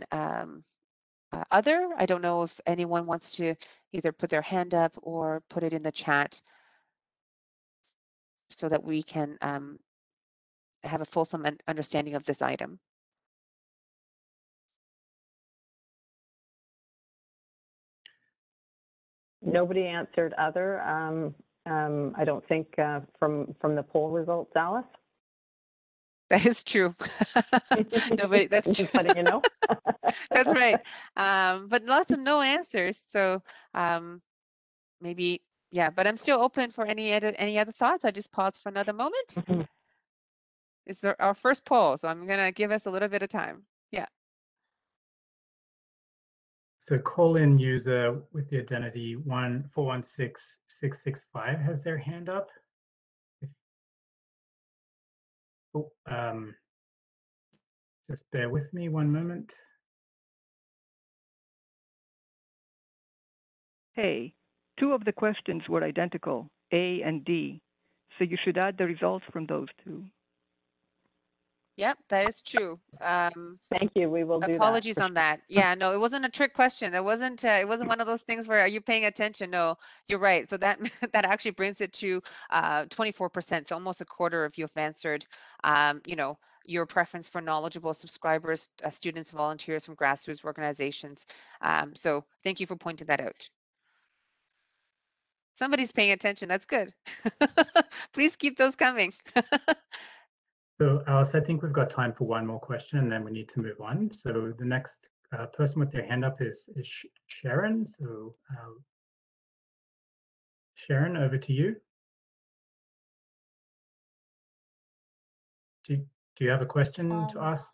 Speaker 3: uh, other. I don't know if anyone wants to either put their hand up or put it in the chat so that we can um, have a fulsome understanding of this item.
Speaker 1: Nobody answered other. Um, um, I don't think uh, from from the poll results, Alice.
Speaker 3: That is true. (laughs) Nobody, (laughs) that's true.
Speaker 1: letting you know. (laughs)
Speaker 3: that's right. Um, but lots of no answers. So um, maybe, yeah, but I'm still open for any other, any other thoughts. I just pause for another moment. Mm-hmm. It's the, our first poll, so I'm going to give us a little bit of time.
Speaker 5: So call in user with the identity one four one six six six five has their hand up. Oh, um, just bear with me one moment.
Speaker 6: Hey, two of the questions were identical, A and D, so you should add the results from those two.
Speaker 3: Yep, that is true. Um,
Speaker 1: Thank you. We will
Speaker 3: apologies
Speaker 1: that
Speaker 3: on that. Yeah, no, it wasn't a trick question. It wasn't. Uh, it wasn't one of those things where are you paying attention? No, you're right. So that (laughs) that actually brings it to uh, 24%. So almost a quarter of you have answered. Um, you know, your preference for knowledgeable subscribers, uh, students, volunteers from grassroots organizations. Um, so thank you for pointing that out. Somebody's paying attention. That's good. (laughs) Please keep those coming. (laughs)
Speaker 5: So Alice, I think we've got time for one more question and then we need to move on. So the next uh, person with their hand up is, is Sharon. So uh, Sharon, over to you. Do, do you have a question um, to ask?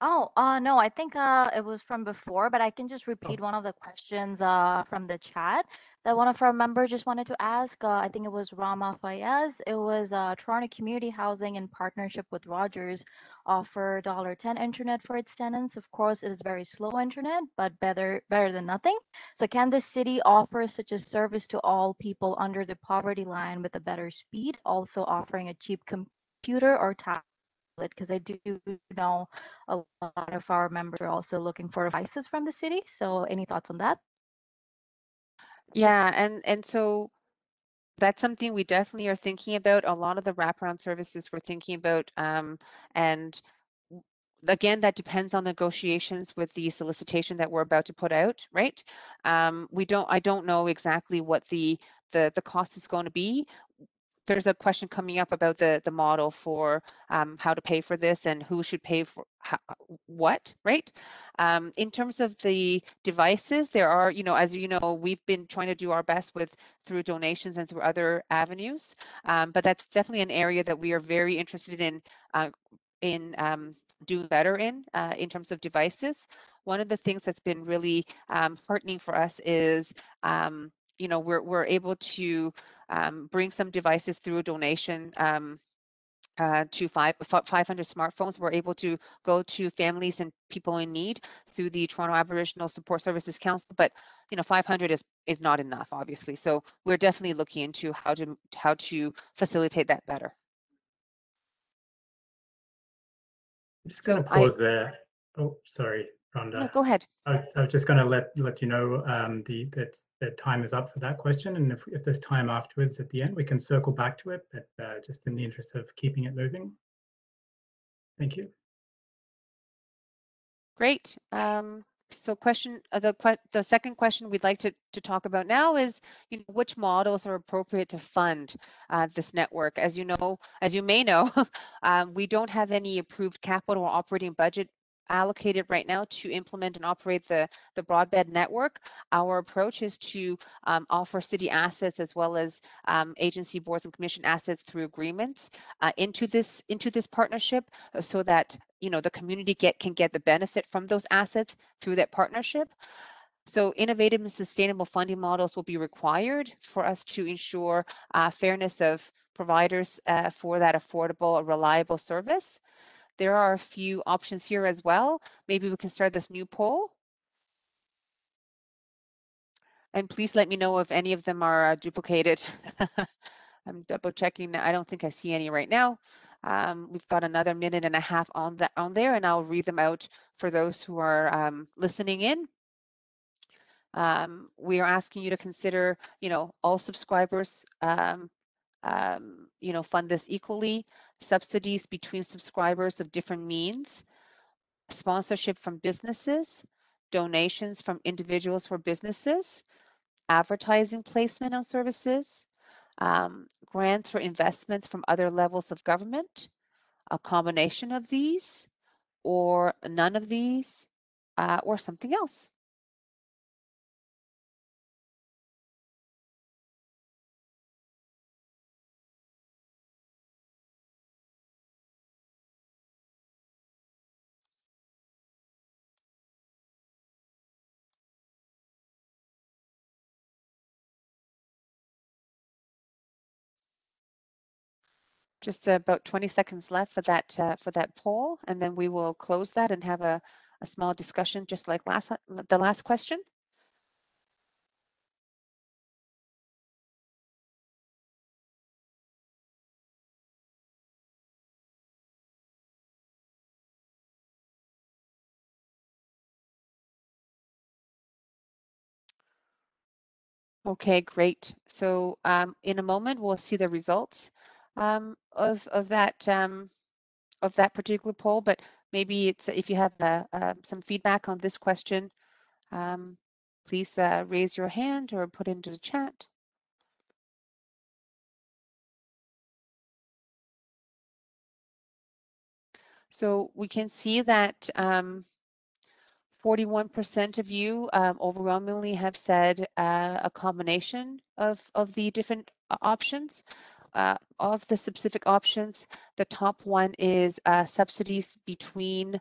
Speaker 8: Oh, uh, no, I think uh, it was from before, but I can just repeat oh. one of the questions uh, from the chat that one of our members just wanted to ask. Uh, I think it was Rama Fayez. It was uh, Toronto Community Housing in partnership with Rogers offer $1.10 internet for its tenants. Of course, it is very slow internet, but better better than nothing. So can the city offer such a service to all people under the poverty line with a better speed, also offering a cheap computer or tablet? because I do know a lot of our members are also looking for devices from the city. So any thoughts on that?
Speaker 3: Yeah, and and so that's something we definitely are thinking about. A lot of the wraparound services we're thinking about, um, and again, that depends on negotiations with the solicitation that we're about to put out, right? Um, we don't, I don't know exactly what the the the cost is going to be there's a question coming up about the the model for um, how to pay for this and who should pay for how, what, right? Um, in terms of the devices, there are, you know, as you know, we've been trying to do our best with through donations and through other avenues, um, but that's definitely an area that we are very interested in uh, in um, doing better in uh, in terms of devices. One of the things that's been really um, heartening for us is um, you know we're we're able to um, bring some devices through a donation um, uh, to five, 500 smartphones. We're able to go to families and people in need through the Toronto Aboriginal Support Services Council, but you know 500 is is not enough, obviously. So we're definitely looking into how to how to facilitate that better.
Speaker 5: I'm just going to pause I, there. Oh, sorry. Rhonda.
Speaker 3: No, go ahead.
Speaker 5: I, I was just going to let let you know um, the that the time is up for that question, and if if there's time afterwards at the end, we can circle back to it. But uh, just in the interest of keeping it moving. Thank you.
Speaker 3: Great. Um, so question uh, the que the second question we'd like to, to talk about now is you know, which models are appropriate to fund uh, this network as you know as you may know (laughs) um, we don't have any approved capital or operating budget allocated right now to implement and operate the, the broadband network. Our approach is to um, offer city assets as well as um, agency boards and commission assets through agreements uh, into this into this partnership uh, so that you know the community get can get the benefit from those assets through that partnership. So innovative and sustainable funding models will be required for us to ensure uh, fairness of providers uh, for that affordable, reliable service. There are a few options here as well. Maybe we can start this new poll. And please let me know if any of them are uh, duplicated. (laughs) I'm double checking. I don't think I see any right now. Um, we've got another minute and a half on that on there, and I'll read them out for those who are um, listening in. Um, we are asking you to consider, you know, all subscribers um, um, you know, fund this equally, subsidies between subscribers of different means, sponsorship from businesses, donations from individuals for businesses, advertising placement on services, um, grants for investments from other levels of government, a combination of these, or none of these, uh, or something else. Just about 20 seconds left for that uh, for that poll, and then we will close that and have a, a small discussion, just like last the last question. Okay, great. So um, in a moment, we'll see the results um, of of that um, of that particular poll, but maybe it's if you have uh, uh, some feedback on this question, um, please uh, raise your hand or put into the chat. So we can see that 41% um, of you um, overwhelmingly have said uh, a combination of, of the different uh, options uh, of the specific options, the top one is uh, subsidies between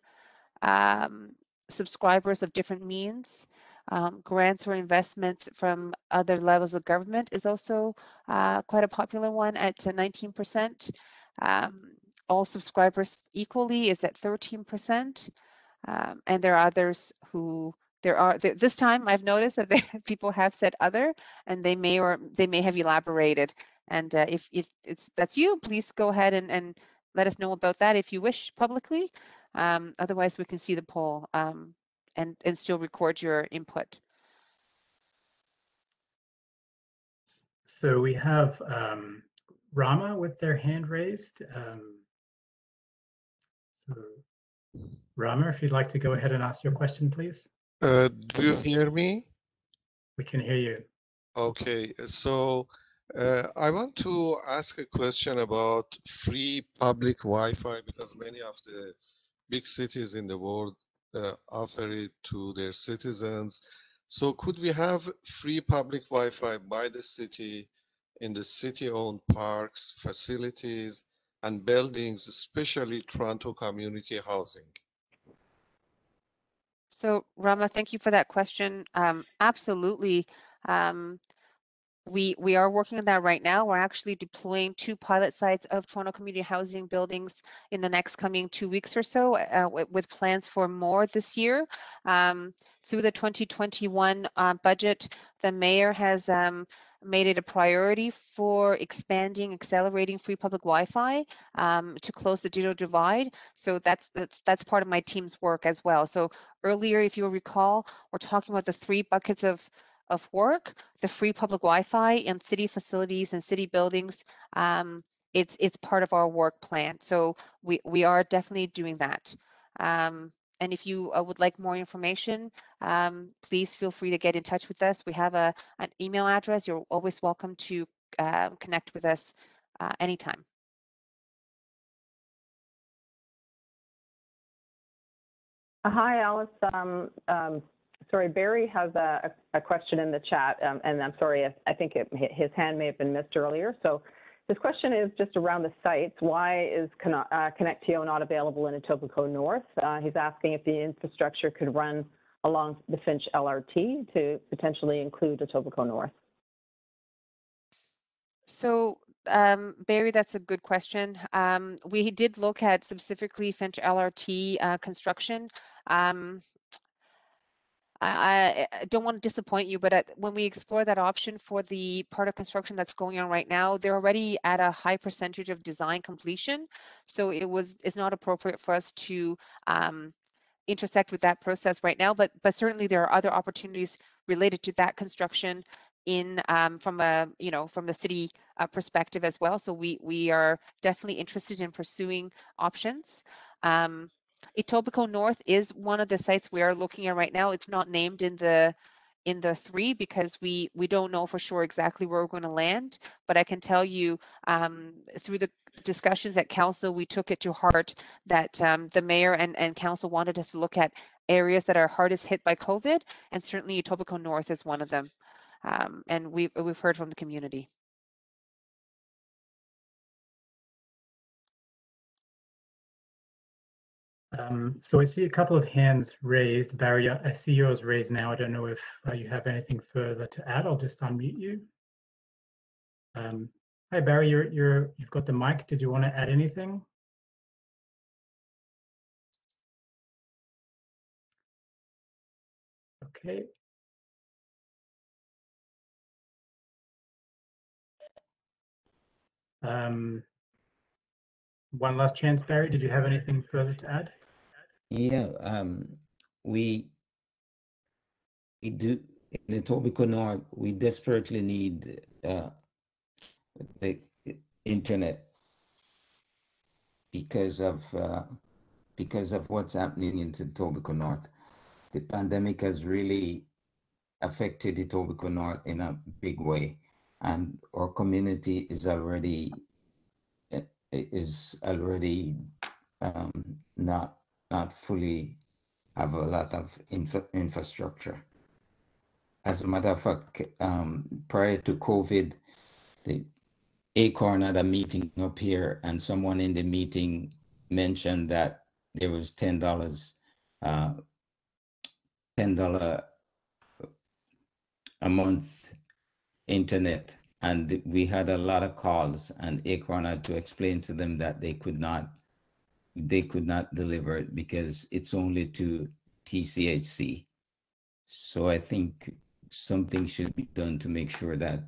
Speaker 3: um, subscribers of different means. Um, grants or investments from other levels of government is also uh, quite a popular one at 19%. Um, all subscribers equally is at 13%. Um, and there are others who there are this time I've noticed that (laughs) there, people have said other and they may or they may have elaborated and uh, if, if it's that's you, please go ahead and, and let us know about that if you wish publicly. Um, otherwise, we can see the poll um, and, and still record your input.
Speaker 5: So we have um, Rama with their hand raised. Um, so Rama, if you'd like to go ahead and ask your question, please.
Speaker 9: Uh, do you hear me?
Speaker 5: We can hear you.
Speaker 9: Okay, so Uh, I want to ask a question about free public Wi-Fi because many of the big cities in the world uh, offer it to their citizens. So could we have free public Wi-Fi by the city in the city-owned parks, facilities, and buildings, especially Toronto community housing?
Speaker 3: So Rama, thank you for that question. Um, absolutely. Um, we we are working on that right now. We're actually deploying two pilot sites of Toronto community housing buildings in the next coming two weeks or so, uh, with plans for more this year. Um, through the 2021 uh, budget, the mayor has um, made it a priority for expanding, accelerating free public Wi-Fi um, to close the digital divide. So that's that's that's part of my team's work as well. So earlier, if you'll recall, we're talking about the three buckets of of work, the free public Wi-Fi in city facilities and city buildings, um, it's it's part of our work plan. So we we are definitely doing that. Um, and if you uh, would like more information, um, please feel free to get in touch with us. We have a an email address. You're always welcome to uh, connect with us uh, anytime.
Speaker 1: Hi, Alice. Um, um, sorry, Barry has a, a question in the chat, um, and I'm sorry, I, I think it, his hand may have been missed earlier. So his question is just around the sites. Why is uh, ConnectTO not available in Etobicoke North? Uh, he's asking if the infrastructure could run along the Finch LRT to potentially include Etobicoke North.
Speaker 3: So um, Barry, that's a good question. Um, we did look at specifically Finch LRT uh, construction. Um, I, I don't want to disappoint you, but at, when we explore that option for the part of construction that's going on right now, they're already at a high percentage of design completion. So it was it's not appropriate for us to um, intersect with that process right now. But but certainly there are other opportunities related to that construction in um, from a you know from the city uh, perspective as well. So we we are definitely interested in pursuing options. Um, Etobicoke North is one of the sites we are looking at right now. It's not named in the in the three because we we don't know for sure exactly where we're going to land. But I can tell you um, through the discussions at council, we took it to heart that um, the mayor and, and council wanted us to look at areas that are hardest hit by COVID, and certainly Etobicoke North is one of them. Um, and we've we've heard from the community.
Speaker 5: Um, so I see a couple of hands raised. Barry, I see yours raised now. I don't know if uh, you have anything further to add. I'll just unmute you. Um, hi, Barry, you're, you're, you've got the mic. Did you want to add anything? Okay. Um, one last chance, Barry. Did you have anything further to add?
Speaker 10: Yeah, um, we we do in the Etobicoke North. We desperately need uh, the internet because of uh, because of what's happening in Etobicoke North. The pandemic has really affected Etobicoke North in a big way, and our community is already is already um, not not fully have a lot of infra infrastructure. As a matter of fact, um, prior to COVID, the Acorn had a meeting up here, and someone in the meeting mentioned that there was ten dollars, uh, ten dollar a month internet, and we had a lot of calls, and Acorn had to explain to them that they could not they could not deliver it because it's only to TCHC. So I think something should be done to make sure that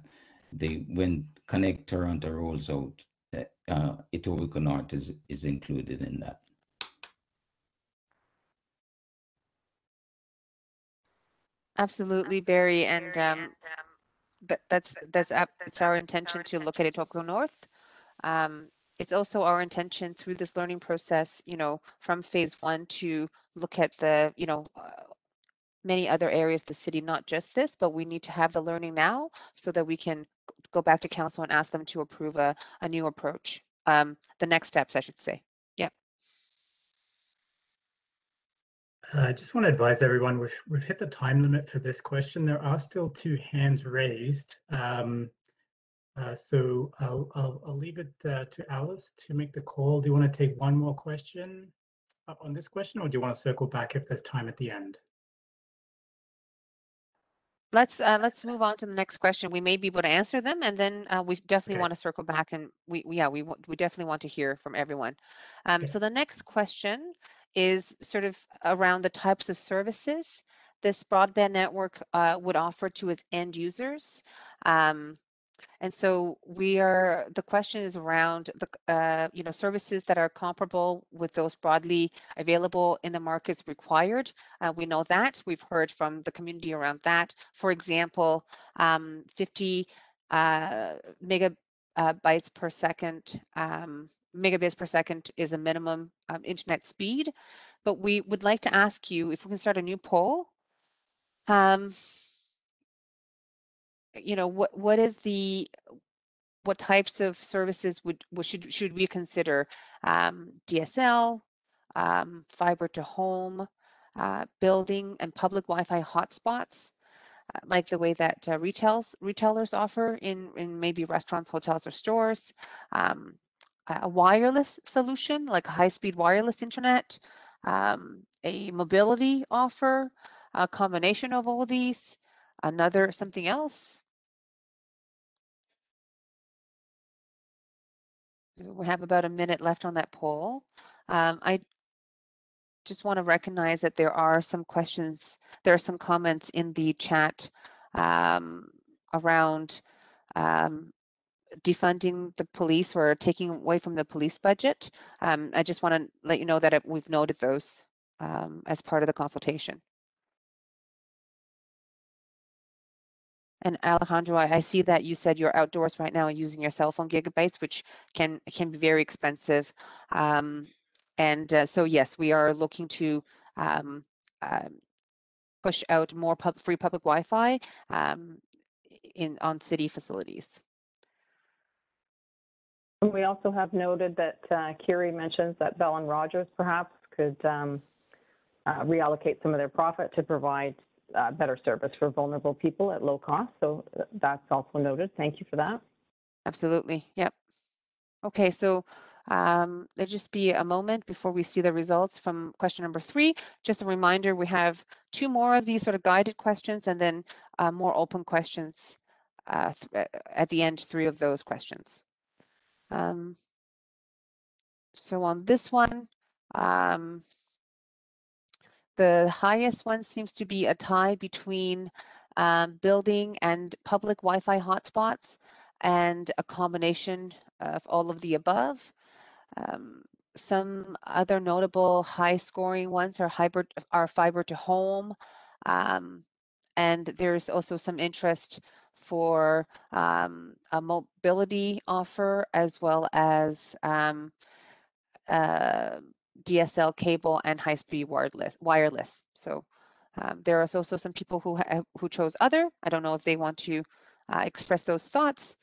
Speaker 10: they, when Connect Toronto rolls out, that uh, Etobicoke North is, is included in that.
Speaker 3: Absolutely, Barry, and um, that, that's that's that's our intention to look at Etobicoke North. Um, it's also our intention through this learning process, you know, from phase one to look at the, you know, uh, many other areas of the city, not just this, but we need to have the learning now so that we can go back to council and ask them to approve a, a new approach. Um, the next steps, I should say.
Speaker 5: Uh, I just want to advise everyone, we've, we've hit the time limit for this question. There are still two hands raised. Um, uh, so I'll, I'll, I'll leave it uh, to Alice to make the call. Do you want to take one more question up on this question or do you want to circle back if there's time at the end?
Speaker 3: Let's uh, let's move on to the next question. We may be able to answer them, and then uh, we definitely
Speaker 5: Okay.
Speaker 3: want to circle back and we we- yeah we we definitely want to hear from everyone. Um,
Speaker 5: Okay.
Speaker 3: So the next question is sort of around the types of services this broadband network uh, would offer to its end users. Um, and so we are, the question is around the, uh, you know, services that are comparable with those broadly available in the markets required. Uh, we know that, we've heard from the community around that. For example, um, 50 uh, megabytes uh, per second, um, megabits per second is a minimum um, internet speed. But we would like to ask you if we can start a new poll. Um, you know, what what is the what types of services would, should should we consider? Um, DSL, um, fiber to home, uh, building and public Wi-Fi hotspots, uh, like the way that uh, retails retailers offer in in maybe restaurants, hotels, or stores. Um, a a wireless solution like high-speed wireless internet, um, a mobility offer, a combination of all these, another something else. We have about a minute left on that poll. Um, I just want to recognize that there are some questions, there are some comments in the chat um, around um, defunding the police or taking away from the police budget. Um, I just want to let you know that we've noted those um, as part of the consultation. And Alejandro, I I see that you said you're outdoors right now and using your cell phone gigabytes, which can can be very expensive. Um, and uh, so yes, we are looking to um, um, push out more pub free public Wi-Fi um, in on city facilities.
Speaker 1: We also have noted that uh, Kiri mentions that Bell and Rogers perhaps could um, uh, reallocate some of their profit to provide uh, better service for vulnerable people at low cost. So that's also noted. Thank you for that.
Speaker 3: Absolutely. Yep. Okay, so um, there'll just be a moment before we see the results from question number three. Just a reminder, we have two more of these sort of guided questions and then uh, more open questions uh, th- uh, at the end, three of those questions. Um, so on this one, um, the highest one seems to be a tie between um, building and public Wi-Fi hotspots and a combination of all of the above. Um, some other notable high scoring ones are hybrid are fiber to home. Um, and there's also some interest for um, a mobility offer as well as um, uh, DSL cable and high-speed wireless. Wireless. So um, there are also some people who who chose other. I don't know if they want to uh, express those thoughts.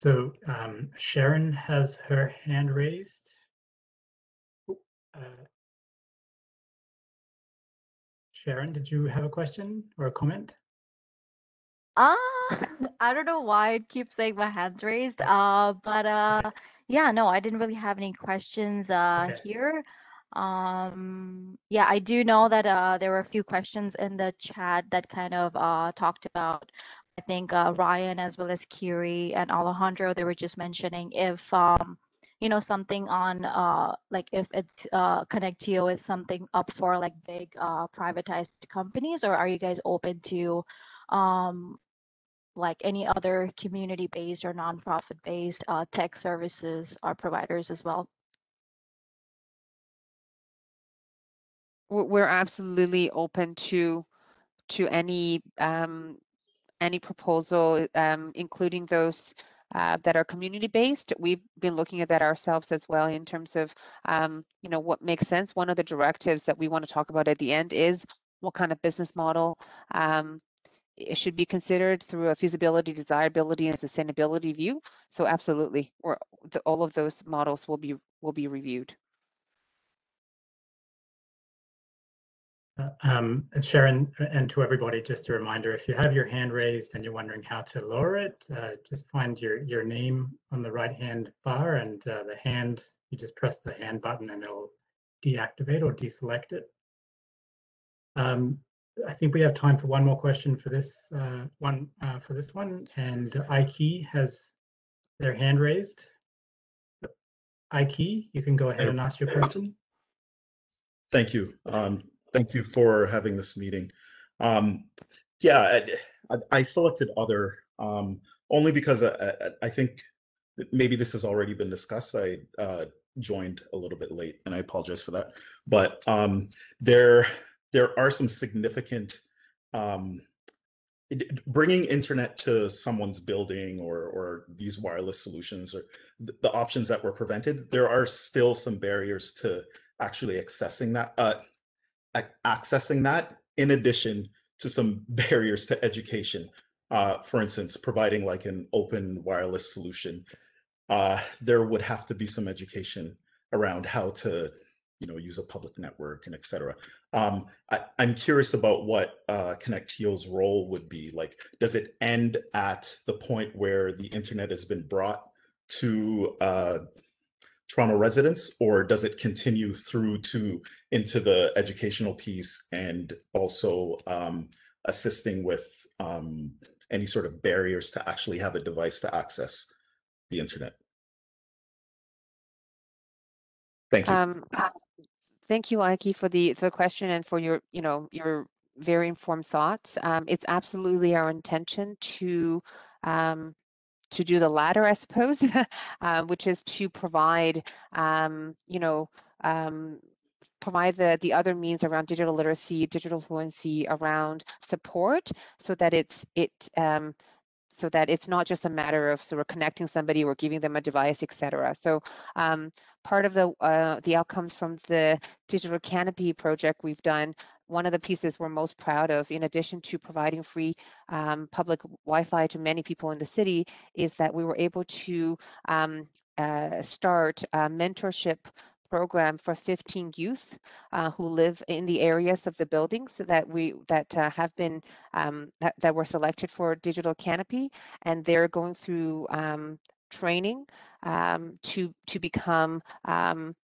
Speaker 5: So um, Sharon has her hand raised. Oh, uh, Sharon, did you have a question or a comment?
Speaker 8: Uh, (laughs) I don't know why it keeps saying my hands raised. Uh, but uh, yeah, no, I didn't really have any questions uh
Speaker 5: Okay.
Speaker 8: here. Um, yeah, I do know that uh there were a few questions in the chat that kind of uh talked about, I think uh Ryan as well as Kiri and Alejandro, they were just mentioning if um you know something on uh like if it's uh ConnectTO is something up for like big uh privatized companies, or are you guys open to um like any other community-based or nonprofit-based uh, tech services or providers as well.
Speaker 3: We're we're absolutely open to to any um, any proposal, um, including those uh, that are community based. We've been looking at that ourselves as well in terms of um, you know what makes sense. One of the directives that we want to talk about at the end is what kind of business model um, it should be considered through a feasibility, desirability, and sustainability view. So absolutely, all of those models will be will be reviewed.
Speaker 5: Um, and Sharon, and to everybody, just a reminder, if you have your hand raised and you're wondering how to lower it, uh, just find your, your name on the right-hand bar and uh, the hand, you just press the hand button and it'll deactivate or deselect it. Um, I think we have time for one more question for this uh, one, uh, for this one, and Ike has their hand raised. Ike, you can go ahead and ask your question.
Speaker 11: Thank you. Um, thank you for having this meeting. Um, yeah, I, I, selected other um, only because I, I, think maybe this has already been discussed. I uh, joined a little bit late, and I apologize for that. But um, there, there are some significant um, bringing internet to someone's building or or these wireless solutions or the, the options that were prevented. There are still some barriers to actually accessing that. Uh, accessing that in addition to some (laughs) barriers to education. Uh, for instance, providing like an open wireless solution, uh, there would have to be some education around how to, you know, use a public network and et cetera. Um, I, am curious about what uh, ConnectTO's role would be. Like, does it end at the point where the internet has been brought to Toronto residents, or does it continue through to into the educational piece and also um, assisting with um, any sort of barriers to actually have a device to access the internet? Thank you.
Speaker 3: Um, thank you, Ike, for the for the question and for your you know your very informed thoughts. Um, it's absolutely our intention to um, to do the latter, I suppose, (laughs) uh, which is to provide, um, you know, um, provide the the other means around digital literacy, digital fluency, around support, so that it's it um, so that it's not just a matter of sort of connecting somebody or giving them a device, etc. So um, part of the uh, the outcomes from the digital canopy project we've done one of the pieces we're most proud of, in addition to providing free um, public Wi-Fi to many people in the city, is that we were able to um, uh, start a mentorship program for 15 youth uh, who live in the areas of the buildings that we that uh, have been um, that, that were selected for digital canopy and they're going through um, training um, to to become um,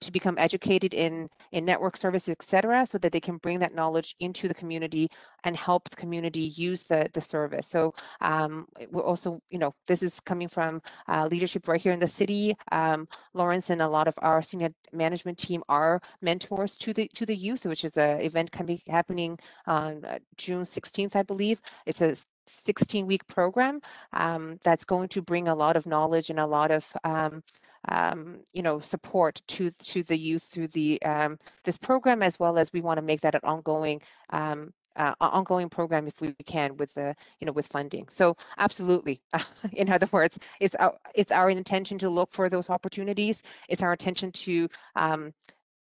Speaker 3: to become educated in in network services, et cetera, so that they can bring that knowledge into the community and help the community use the the service. So um, we're also, you know, this is coming from uh, leadership right here in the city. Um, Lawrence and a lot of our senior management team are mentors to the to the youth, which is a event coming happening on uh, June 16th, I believe. It's a 16 week program um, that's going to bring a lot of knowledge and a lot of um, um, you know, support to to the youth through the um, this program, as well as we want to make that an ongoing um, uh, ongoing program if we can with the you know with funding. So absolutely, (laughs) in other words, it's our it's our intention to look for those opportunities. It's our intention to um,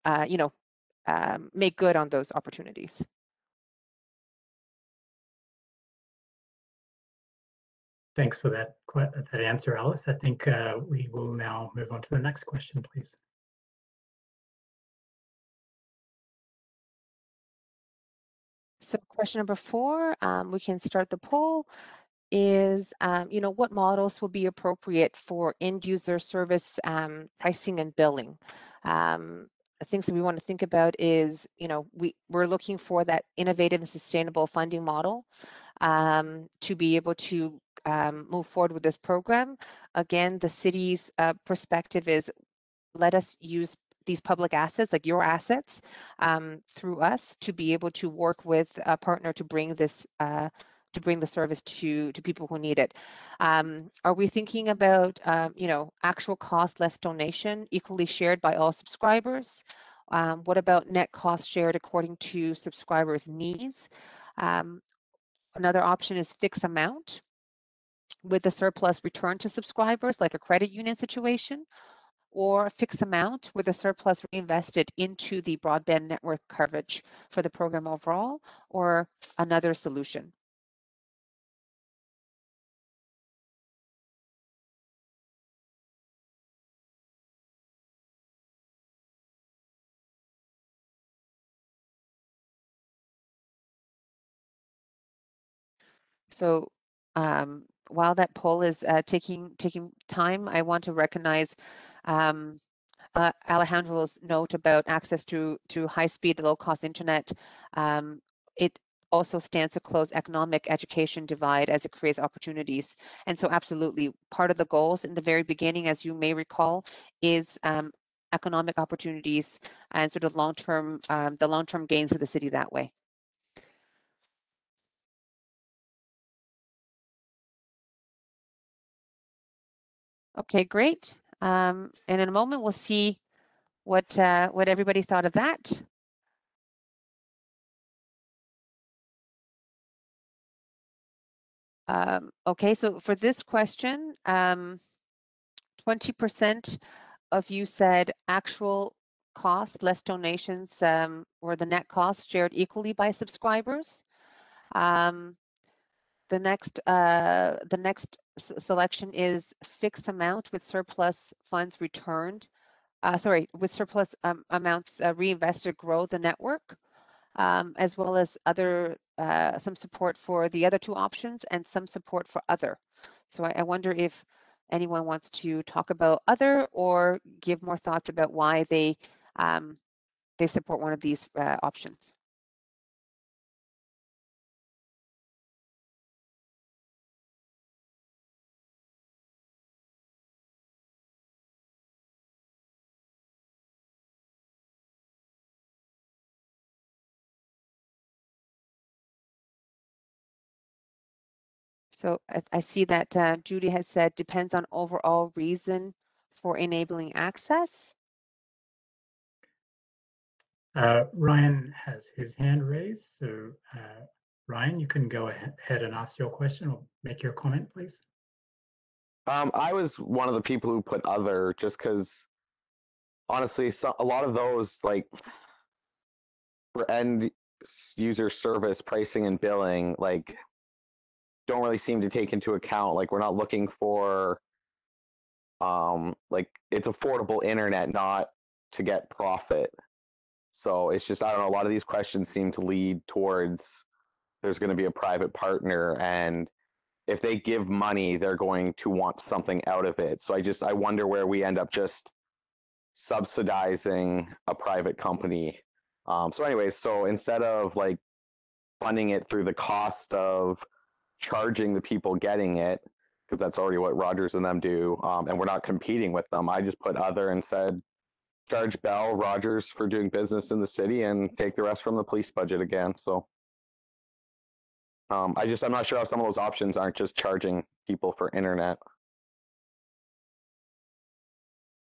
Speaker 3: uh, you know um, make good on those opportunities.
Speaker 5: Thanks for that that answer, Alice. I think uh, we will now move on to the next question, please.
Speaker 3: So question number four, um, we can start the poll, is, um, you know, what models will be appropriate for end user service um, pricing and billing? Things that we want to think about is, you know, we, we're looking for that innovative and sustainable funding model um, to be able to um, move forward with this program. Again, the city's uh, perspective is let us use these public assets, like your assets, um, through us to be able to work with a partner to bring this uh, to bring the service to to people who need it. Um, are we thinking about um, you know actual cost less donation equally shared by all subscribers? Um, what about net cost shared according to subscribers' needs? Um, another option is fixed amount with the surplus returned to subscribers, like a credit union situation, or a fixed amount with the surplus reinvested into the broadband network coverage for the program overall, or another solution. So um, while that poll is uh, taking taking time, I want to recognize um, uh, Alejandro's note about access to to high-speed, low-cost internet. Um, it also stands to close economic education divide as it creates opportunities. And so, absolutely, part of the goals in the very beginning, as you may recall, is um, economic opportunities and sort of long-term um, the long-term gains for the city that way. Okay, great. Um, and in a moment, we'll see what uh, what everybody thought of that. Um, okay, so for this question, 20% um, of you said actual cost, less donations, um, or the net cost shared equally by subscribers. Um, the next, uh, the next selection is fixed amount with surplus funds returned. Uh, sorry, with surplus um, amounts uh, reinvested, grow the network, um, as well as other uh, some support for the other two options and some support for other. So I, I wonder if anyone wants to talk about other or give more thoughts about why they um, they support one of these uh, options. So I, I see that uh, Judy has said depends on overall reason for enabling access.
Speaker 5: Uh, Ryan has his hand raised. So uh, Ryan, you can go ahead and ask your question or make your comment, please.
Speaker 12: Um, I was one of the people who put other just because honestly, so, a lot of those like for end user service pricing and billing, like don't really seem to take into account like we're not looking for um like it's affordable internet not to get profit. So it's just i don't know a lot of these questions seem to lead towards there's going to be a private partner and if they give money they're going to want something out of it. So i just i wonder where we end up just subsidizing a private company. Um, so anyways so instead of like funding it through the cost of charging the people getting it because that's already what Rogers and them do, um, and we're not competing with them. I just put other and said charge Bell Rogers for doing business in the city and take the rest from the police budget again. So um, I just I'm not sure how some of those options aren't just charging people for internet.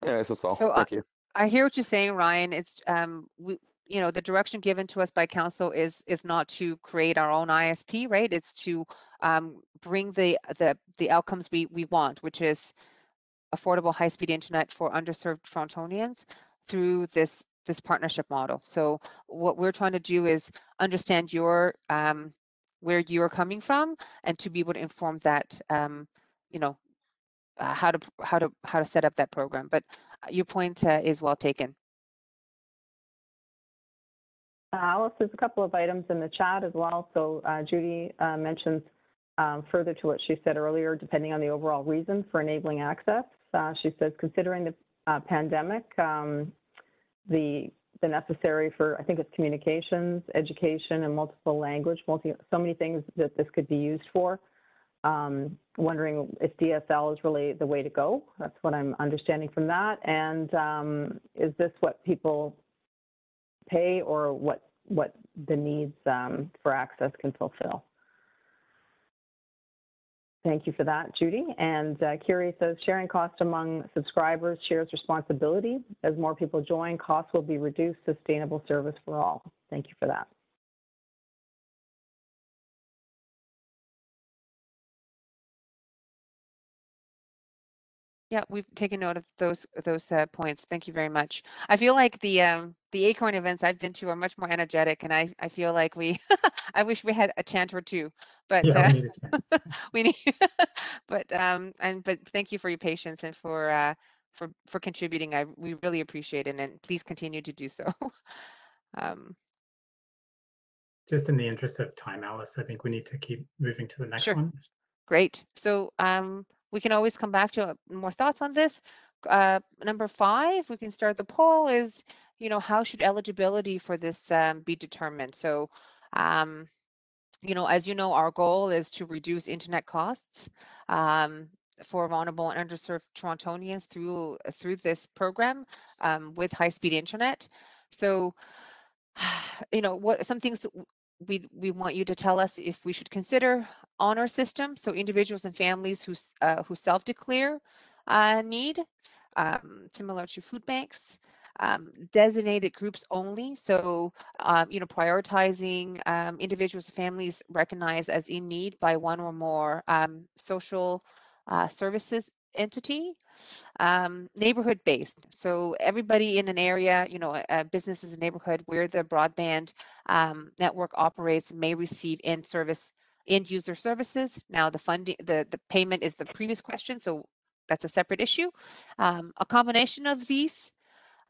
Speaker 12: Anyways, that's all.
Speaker 3: So
Speaker 12: Thank
Speaker 3: I,
Speaker 12: you.
Speaker 3: I hear what you're saying, Ryan. It's um we you know the direction given to us by council is is not to create our own ISP, right? It's to um, bring the the the outcomes we we want, which is affordable high speed internet for underserved Torontonians through this this partnership model. So what we're trying to do is understand your um, where you're coming from and to be able to inform that um, you know uh, how to how to how to set up that program. But your point uh, is well taken.
Speaker 1: Alice, there's a couple of items in the chat as well. So uh, Judy uh, mentions um, further to what she said earlier, depending on the overall reason for enabling access. Uh, she says, considering the uh, pandemic, um, the the necessary for I think it's communications, education, and multiple language, multi so many things that this could be used for. Um, wondering if DSL is really the way to go. That's what I'm understanding from that. And um, is this what people pay or what what the needs um, for access can fulfill. Thank you for that, Judy. And uh, Curie says sharing cost among subscribers shares responsibility. As more people join, costs will be reduced, sustainable service for all. Thank you for that.
Speaker 3: Yeah, we've taken note of those those uh, points. Thank you very much. I feel like the um, the Acorn events I've been to are much more energetic, and I I feel like we (laughs) I wish we had a chant or two, but
Speaker 5: Yeah,
Speaker 3: uh,
Speaker 5: we need a chant. (laughs)
Speaker 3: we need (laughs) but um and but thank you for your patience and for uh for for contributing. I we really appreciate it, and please continue to do so. um,
Speaker 5: Just in the interest of time, Alice, I think we need to keep moving to the next
Speaker 3: Sure.
Speaker 5: one.
Speaker 3: Great. So um, we can always come back to uh, more thoughts on this. Uh, number five, we can start the poll is, you know, how should eligibility for this um, be determined? So, um, you know, as you know, our goal is to reduce internet costs um, for vulnerable and underserved Torontonians through through this program um, with high-speed internet. So, (sighs) you know, what some things we we want you to tell us if we should consider honor system. So individuals and families who uh, who self-declare uh, need, um, similar to food banks. Um, designated groups only. So, um, you know, prioritizing um, individuals, and families recognized as in need by one or more um, social uh, services entity um, neighborhood based. So everybody in an area, you know, a, business is a neighborhood where the broadband um, network operates may receive end service, end user services. Now the funding, the, the payment is the previous question. So that's a separate issue. Um, a combination of these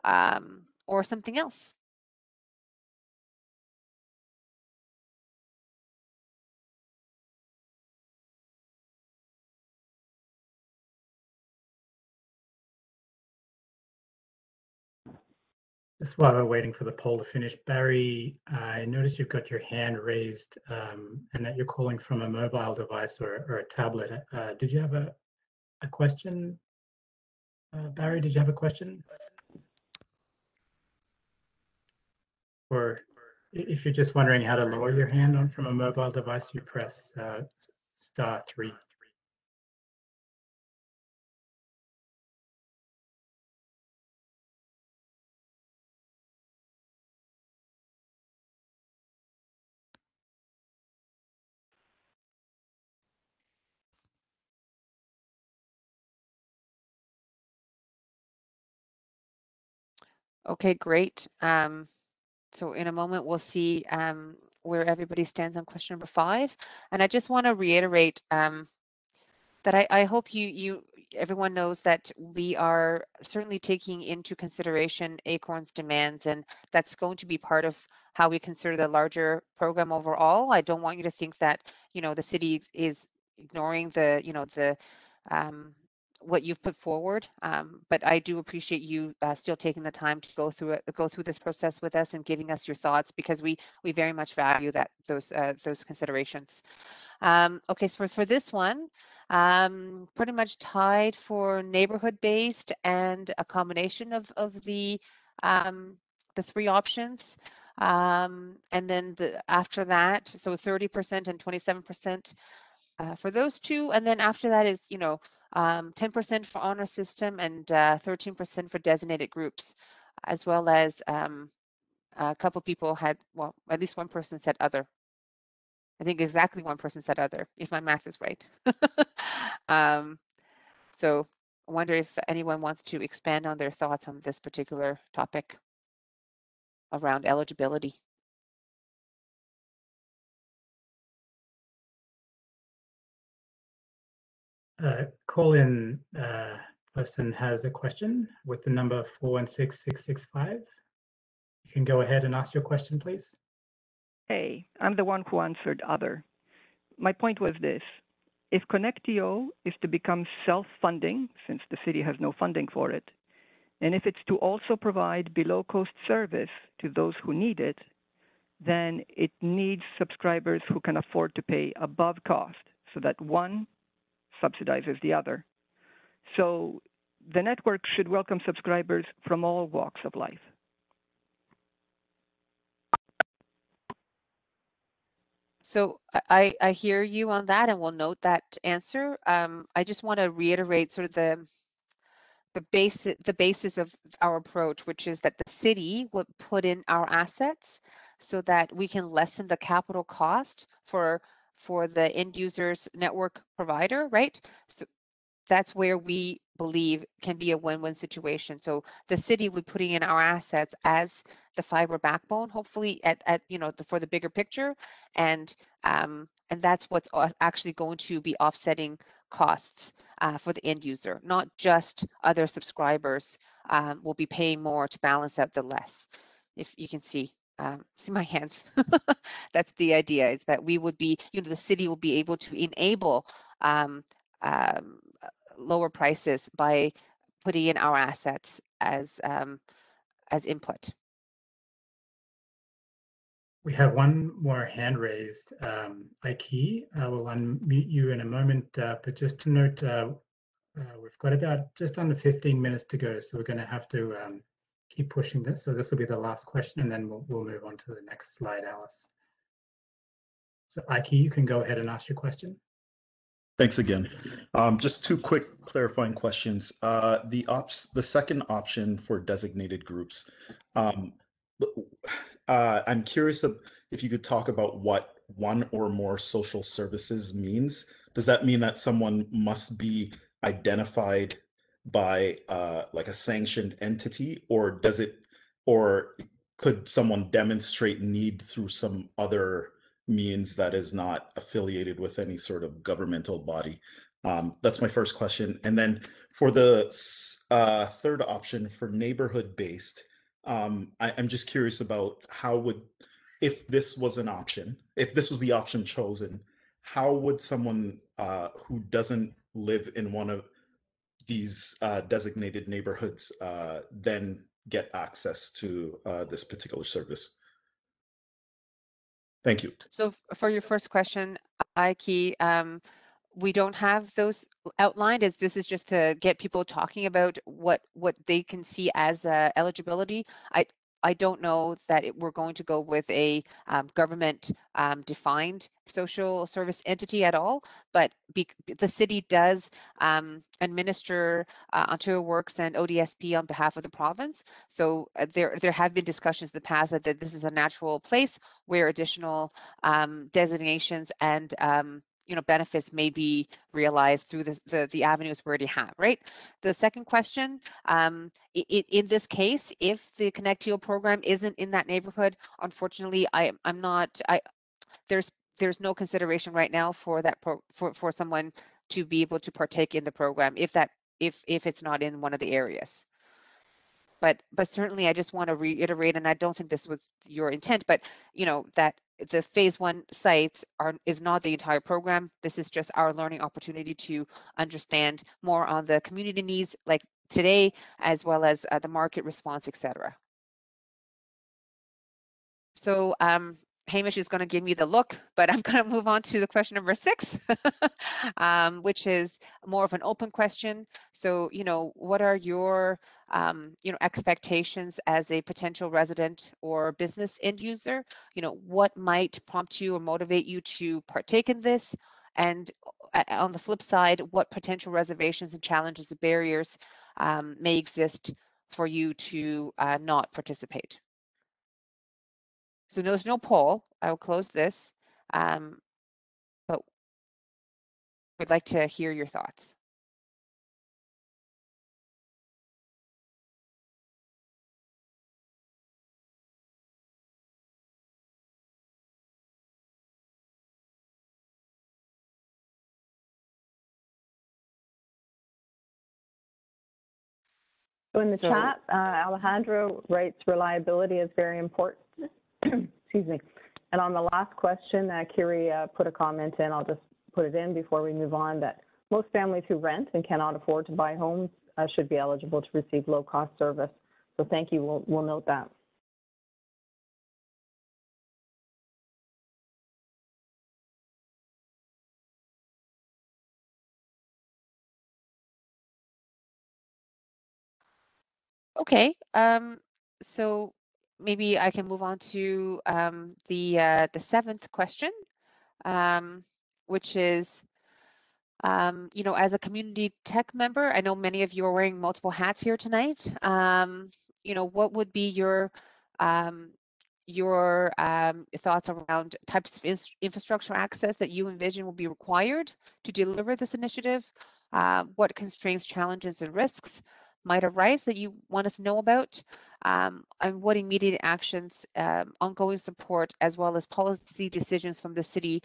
Speaker 3: um, or something else.
Speaker 5: Just while we're waiting for the poll to finish, Barry, I noticed you've got your hand raised um, and that you're calling from a mobile device or, or a tablet. Uh, did you have a, a question? Uh, Barry, did you have a question? Or if you're just wondering how to lower your hand on from a mobile device, you press uh, star three.
Speaker 3: Okay, great. Um, so in a moment, we'll see um, where everybody stands on question number five. And I just want to reiterate um, that I, I hope you, you, everyone knows that we are certainly taking into consideration Acorn's demands, and that's going to be part of how we consider the larger program overall. I don't want you to think that, you know, the city is- ignoring the, you know, the, um, what you've put forward. Um, but I do appreciate you uh, still taking the time to go through it, go through this process with us and giving us your thoughts because we we very much value that those uh, those considerations. Um, okay, so for, for this one, um, pretty much tied for neighborhood based and a combination of of the um, the three options. Um, and then the after that, so 30% and 27% uh, for those two. And then after that is, you know, um, 10% for honor system and uh, 13% for designated groups, as well as um, a couple people had, well, at least one person said other. I think exactly one person said other, if my math is right. (laughs) um, so I wonder if anyone wants to expand on their thoughts on this particular topic around eligibility.
Speaker 5: Uh, call-in uh, person has a question with the number 416665. You can go ahead and ask your question, please.
Speaker 6: Hey, I'm the one who answered other. My point was this. If ConnectTO is to become self-funding, since the city has no funding for it, and if it's to also provide below-cost service to those who need it, then it needs subscribers who can afford to pay above cost so that one subsidizes the other. So the network should welcome subscribers from all walks of life.
Speaker 3: So I, I hear you on that, and we'll note that answer. Um, I just want to reiterate sort of the the basis the basis of our approach, which is that the city would put in our assets so that we can lessen the capital cost for for the end users network provider, right? So that's where we believe can be a win-win situation. So the city would putting in our assets as the fiber backbone, hopefully at, at you know the, for the bigger picture, and um, and that's what's actually going to be offsetting costs uh, for the end user, not just other subscribers um, will be paying more to balance out the less. If you can see, um, (laughs) see my hands. (laughs) That's the idea is that we would be, you know, the city will be able to enable um, um, lower prices by putting in our assets as um, as input.
Speaker 5: We have one more hand raised. Um, Ike, I will unmute you in a moment, uh, but just to note, uh, uh, we've got about just under 15 minutes to go, so we're going to have to um, keep pushing this. So this will be the last question, and then we'll, we'll move on to the next slide, Alice. So Ike, you can go ahead and ask your question.
Speaker 11: Thanks again. Um, just two quick clarifying questions. Uh, the ops, the second option for designated groups. Um, uh, I'm curious if you could talk about what one or more social services means. Does that mean that someone must be identified by uh, like a sanctioned entity, or does it, or could someone demonstrate need through some other means that is not affiliated with any sort of governmental body? Um, that's my first question. And then for the uh, third option for neighborhood based, um, I, I'm just curious about how would, if this was an option, if this was the option chosen, how would someone uh, who doesn't live in one of these uh, designated neighborhoods uh, then get access to uh, this particular service? Thank you.
Speaker 3: So for your first question, Ike, um, we don't have those outlined as this is just to get people talking about what what they can see as uh, eligibility. I I don't know that it, we're going to go with a um, government um, defined social service entity at all, but be, the city does um, administer uh, Ontario Works and ODSP on behalf of the province. So uh, there there have been discussions in the past that, that this is a natural place where additional um, designations and um, you know benefits may be realized through the, the, the avenues we already have, right? The second question, um, it, in this case, if the connect ConnectTO program isn't in that neighborhood, unfortunately, I, I'm not, I, there's there's no consideration right now for that pro, for for someone to be able to partake in the program if that if if it's not in one of the areas but but certainly i just want to reiterate and i don't think this was your intent but you know that the phase one sites are is not the entire program. This is just our learning opportunity to understand more on the community needs like today, as well as uh, the market response, etc. So um, Hamish is going to give me the look, but I'm going to move on to the question number six, (laughs) um, which is more of an open question. So, you know, what are your, um, you know, expectations as a potential resident or business end user? You know, what might prompt you or motivate you to partake in this? And uh, on the flip side, what potential reservations and challenges and barriers um, may exist for you to uh, not participate? So there's no poll. I will close this, um, but would like to hear your thoughts.
Speaker 1: So in the so, chat, uh, Alejandro writes reliability is very important. Excuse me. And on the last question, uh, Kiri uh, put a comment in. I'll just put it in before we move on that most families who rent and cannot afford to buy homes uh, should be eligible to receive low-cost service. So thank you. We'll, we'll note that.
Speaker 3: Okay. Um, so maybe I can move on to um, the uh, the seventh question, um, which is, um, you know, as a community tech member, I know many of you are wearing multiple hats here tonight. Um, you know, what would be your um, your um, thoughts around types of infrastructure access that you envision will be required to deliver this initiative? uh, what constraints, challenges, and risks might arise that you want us to know about, um, and what immediate actions, um, ongoing support, as well as policy decisions from the city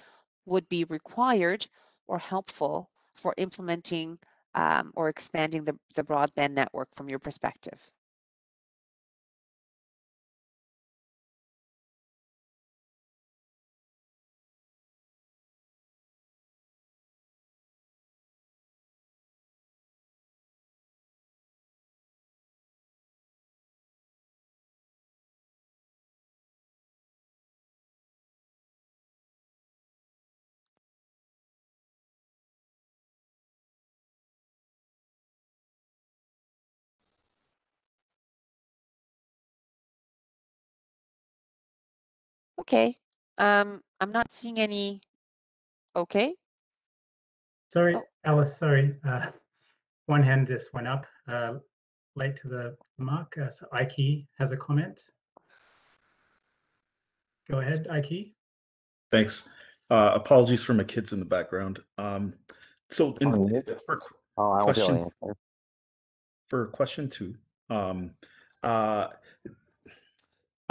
Speaker 3: would be required or helpful for implementing um, or expanding the, the broadband network from your perspective. Okay, um, I'm not seeing any. Okay,
Speaker 5: Sorry,
Speaker 3: Oh.
Speaker 5: Alice, sorry. Uh, (laughs) one hand just went up, uh, late to the mark. Uh, so Ike has a comment. Go ahead, Ike.
Speaker 11: Thanks. Uh, apologies for my kids in the background. Um, so in,
Speaker 12: Oh,
Speaker 11: for
Speaker 12: Oh, I won't be able to
Speaker 11: question for question two, um, uh,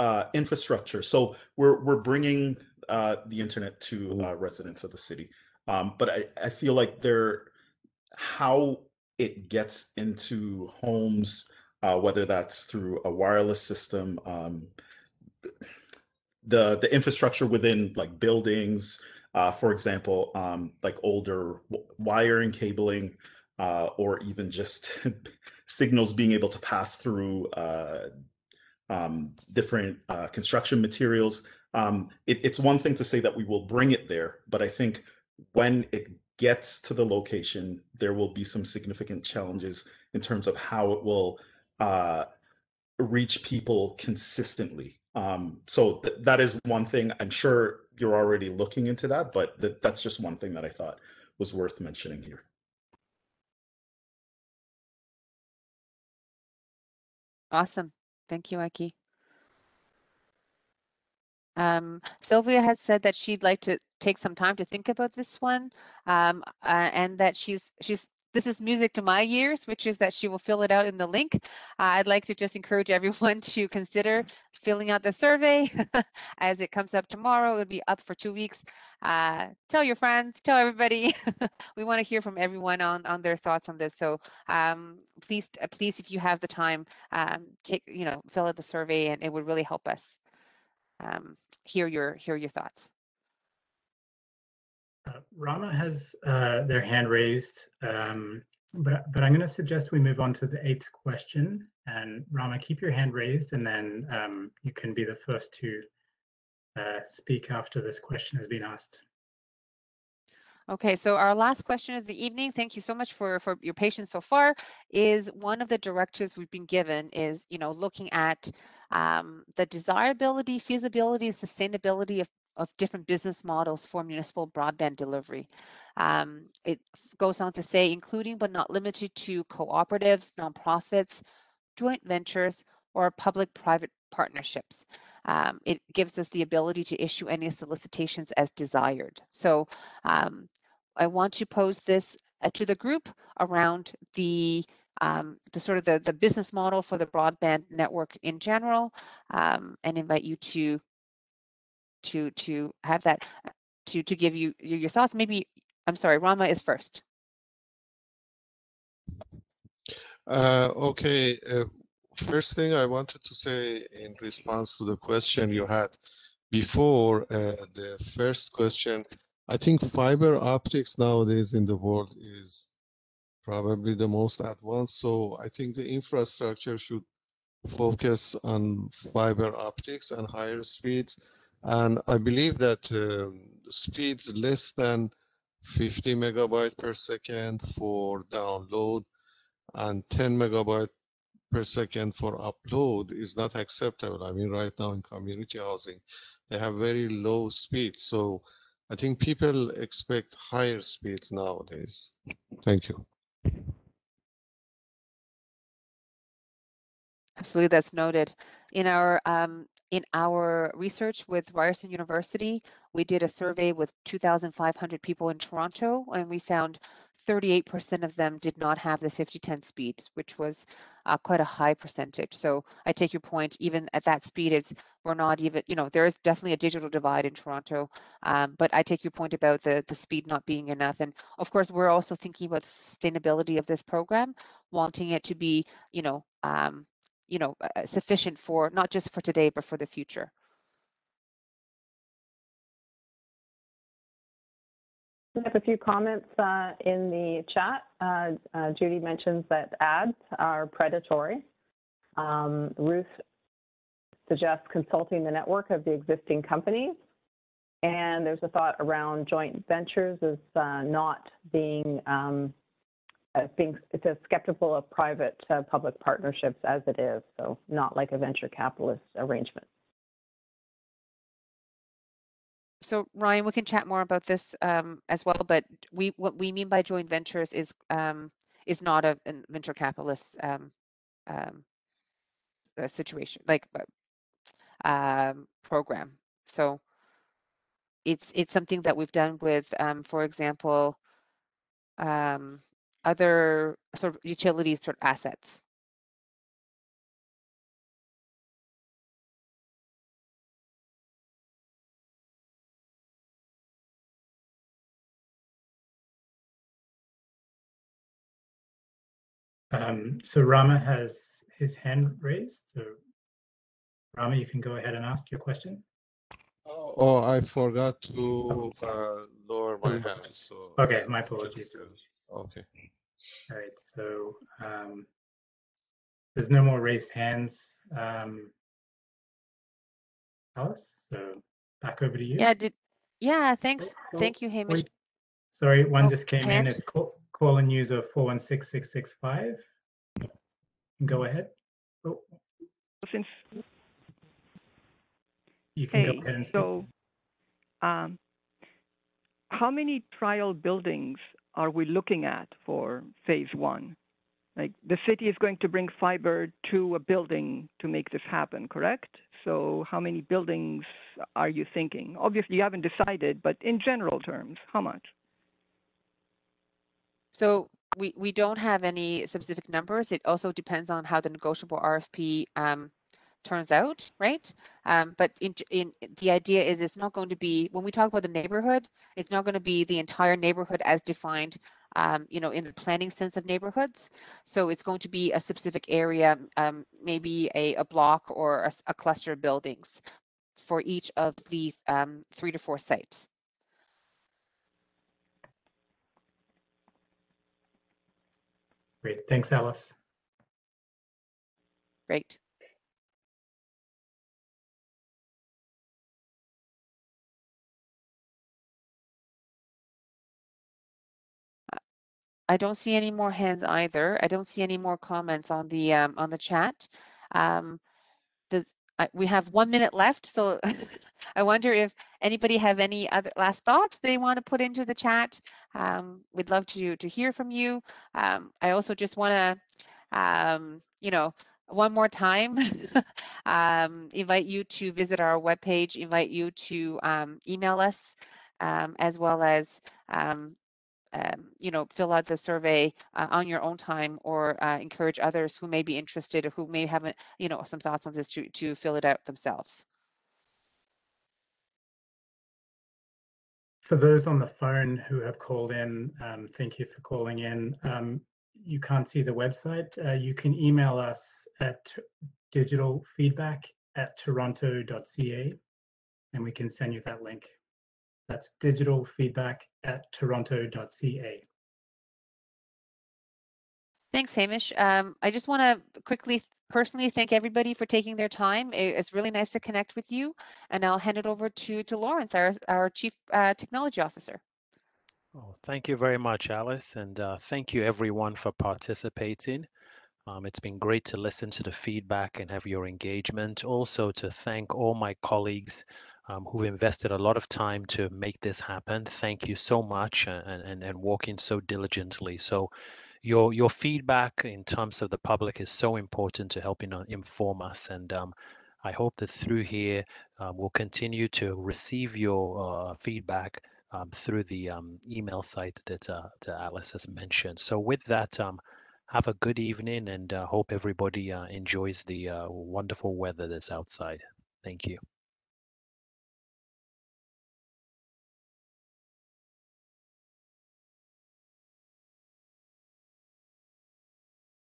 Speaker 11: uh, infrastructure. So we're we're bringing uh, the internet to uh, residents of the city, um, but I, I feel like there how it gets into homes, uh, whether that's through a wireless system, um, the the infrastructure within like buildings, uh, for example, um, like older wiring, cabling, uh, or even just (laughs) signals being able to pass through uh, um, different uh, construction materials. Um, it, it's one thing to say that we will bring it there, but I think when it gets to the location, there will be some significant challenges in terms of how it will uh, reach people consistently. Um, so th- that is one thing. I'm sure you're already looking into that, but th- that's just one thing that I thought was worth mentioning here.
Speaker 3: awesome. Thank you, Aki. Um, Sylvia has said that she'd like to take some time to think about this one, um, uh, and that she's she's this is music to my ears, which is that she will fill it out in the link. Uh, I'd like to just encourage everyone (laughs) to consider filling out the survey (laughs) as it comes up tomorrow. It'll be up for two weeks. Uh, tell your friends, tell everybody. (laughs) we want to hear from everyone on on their thoughts on this. So um, please, uh, please, if you have the time, um, take you know fill out the survey, and it would really help us um, hear your hear your thoughts.
Speaker 5: Uh, Rama has uh, their hand raised, um, but but I'm going to suggest we move on to the eighth question. And Rama, keep your hand raised, and then um, you can be the first to uh, speak after this question has been asked.
Speaker 3: Okay, so our last question of the evening, thank you so much for, for your patience so far, is one of the directives we've been given is, you know, looking at um, the desirability, feasibility, sustainability of, of different business models for municipal broadband delivery. Um, it goes on to say, including but not limited to cooperatives, nonprofits, joint ventures, or public-private partnerships. Um, it gives us the ability to issue any solicitations as desired. So um, I want to pose this uh, to the group around the um, the sort of the, the business model for the broadband network in general, um, and invite you to to to have that to to give you your, thoughts. Maybe I'm sorry, Rama is first.
Speaker 9: Uh, okay, uh, first thing I wanted to say in response to the question you had before, uh, the first question, I think fiber optics nowadays in the world is probably the most advanced. So I think the infrastructure should focus on fiber optics and higher speeds. And I believe that um, speeds less than 50 megabyte per second for download and 10 megabyte per second for upload is not acceptable. I mean, right now in community housing, they have very low speeds. So I think people expect higher speeds nowadays. Thank you.
Speaker 3: Absolutely, that's noted. In our um, in our research with Ryerson University, we did a survey with 2,500 people in Toronto, and we found 38% of them did not have the 5010 speed, which was uh, quite a high percentage. So I take your point, even at that speed, it's we're not even, you know, there is definitely a digital divide in Toronto. Um, but I take your point about the, the speed not being enough. And of course, we're also thinking about the sustainability of this program, wanting it to be, you know, um, you know, uh, sufficient for not just for today, but for the future.
Speaker 1: We have a few comments uh, in the chat. Uh, uh, Judy mentions that ads are predatory. Um, Ruth suggests consulting the network of the existing companies. And there's a thought around joint ventures as uh, not being, um, being, it's as skeptical of private uh, public partnerships as it is, so not like a venture capitalist arrangement.
Speaker 3: so Ryan, we can chat more about this um, as well. But we what we mean by joint ventures is um, is not a, a venture capitalist um, um a situation like uh, um, program. So it's it's something that we've done with, um, for example, other sort of utility sort of assets.
Speaker 5: Um, so Rama has his hand raised. So Rama, you can go ahead and ask your question.
Speaker 9: Oh, oh I forgot to uh, lower my hand. So
Speaker 5: okay, my apologies.
Speaker 9: Just, uh, okay.
Speaker 5: All right. So um, there's no more raised hands. Um, Alice, so back over to you.
Speaker 3: Yeah. Did yeah. Thanks. Oh, oh, Thank you, Hamish. Wait.
Speaker 5: Sorry, one oh, just came in. It's cool call-in user 416665. Go ahead. Oh.
Speaker 6: Since
Speaker 5: you can
Speaker 6: hey,
Speaker 5: go ahead and speak.
Speaker 6: So, um, how many trial buildings are we looking at for phase one? Like the city is going to bring fiber to a building to make this happen, correct? So how many buildings are you thinking? Obviously, you haven't decided, but in general terms, how much?
Speaker 3: So we, we don't have any specific numbers. It also depends on how the negotiable RFP um, turns out, right? Um, but in, in the idea is it's not going to be when we talk about the neighborhood, it's not going to be the entire neighborhood as defined, um, you know, in the planning sense of neighborhoods. So it's going to be a specific area, um, maybe a, a block or a, a, cluster of buildings for each of the um, three to four sites.
Speaker 5: Great. Thanks, Alice.
Speaker 3: Great. I don't see any more hands either. I don't see any more comments on the um, on the chat. Um, does I, we have one minute left, so (laughs) I wonder if anybody have any other last thoughts they want to put into the chat. Um, we'd love to to hear from you. Um, I also just want to, um, you know, one more time, (laughs) um, invite you to visit our webpage, invite you to um, email us, as well as um, you know, fill out the survey uh, on your own time or uh, encourage others who may be interested or who may have, you know, some thoughts on this to, to fill it out themselves.
Speaker 5: For those on the phone who have called in, um, thank you for calling in. Um, you can't see the website. Uh, you can email us at digital feedback at toronto.ca and we can send you that link. That's digital feedback at toronto.ca.
Speaker 3: Thanks, Hamish. Um, I just want to quickly personally thank everybody for taking their time. It's really nice to connect with you. And I'll hand it over to, to Lawrence, our, our Chief uh, Technology Officer.
Speaker 2: Oh, thank you very much, Alice. And uh, thank you everyone for participating. Um, it's been great to listen to the feedback and have your engagement. Also to thank all my colleagues um, who've invested a lot of time to make this happen. Thank you so much and, and, and working so diligently. So your your feedback in terms of the public is so important to helping inform us. And um, I hope that through here, um, we'll continue to receive your uh, feedback um, through the um, email site that, uh, that Alice has mentioned. So with that, um, have a good evening and uh, hope everybody uh, enjoys the uh, wonderful weather that's outside. Thank you.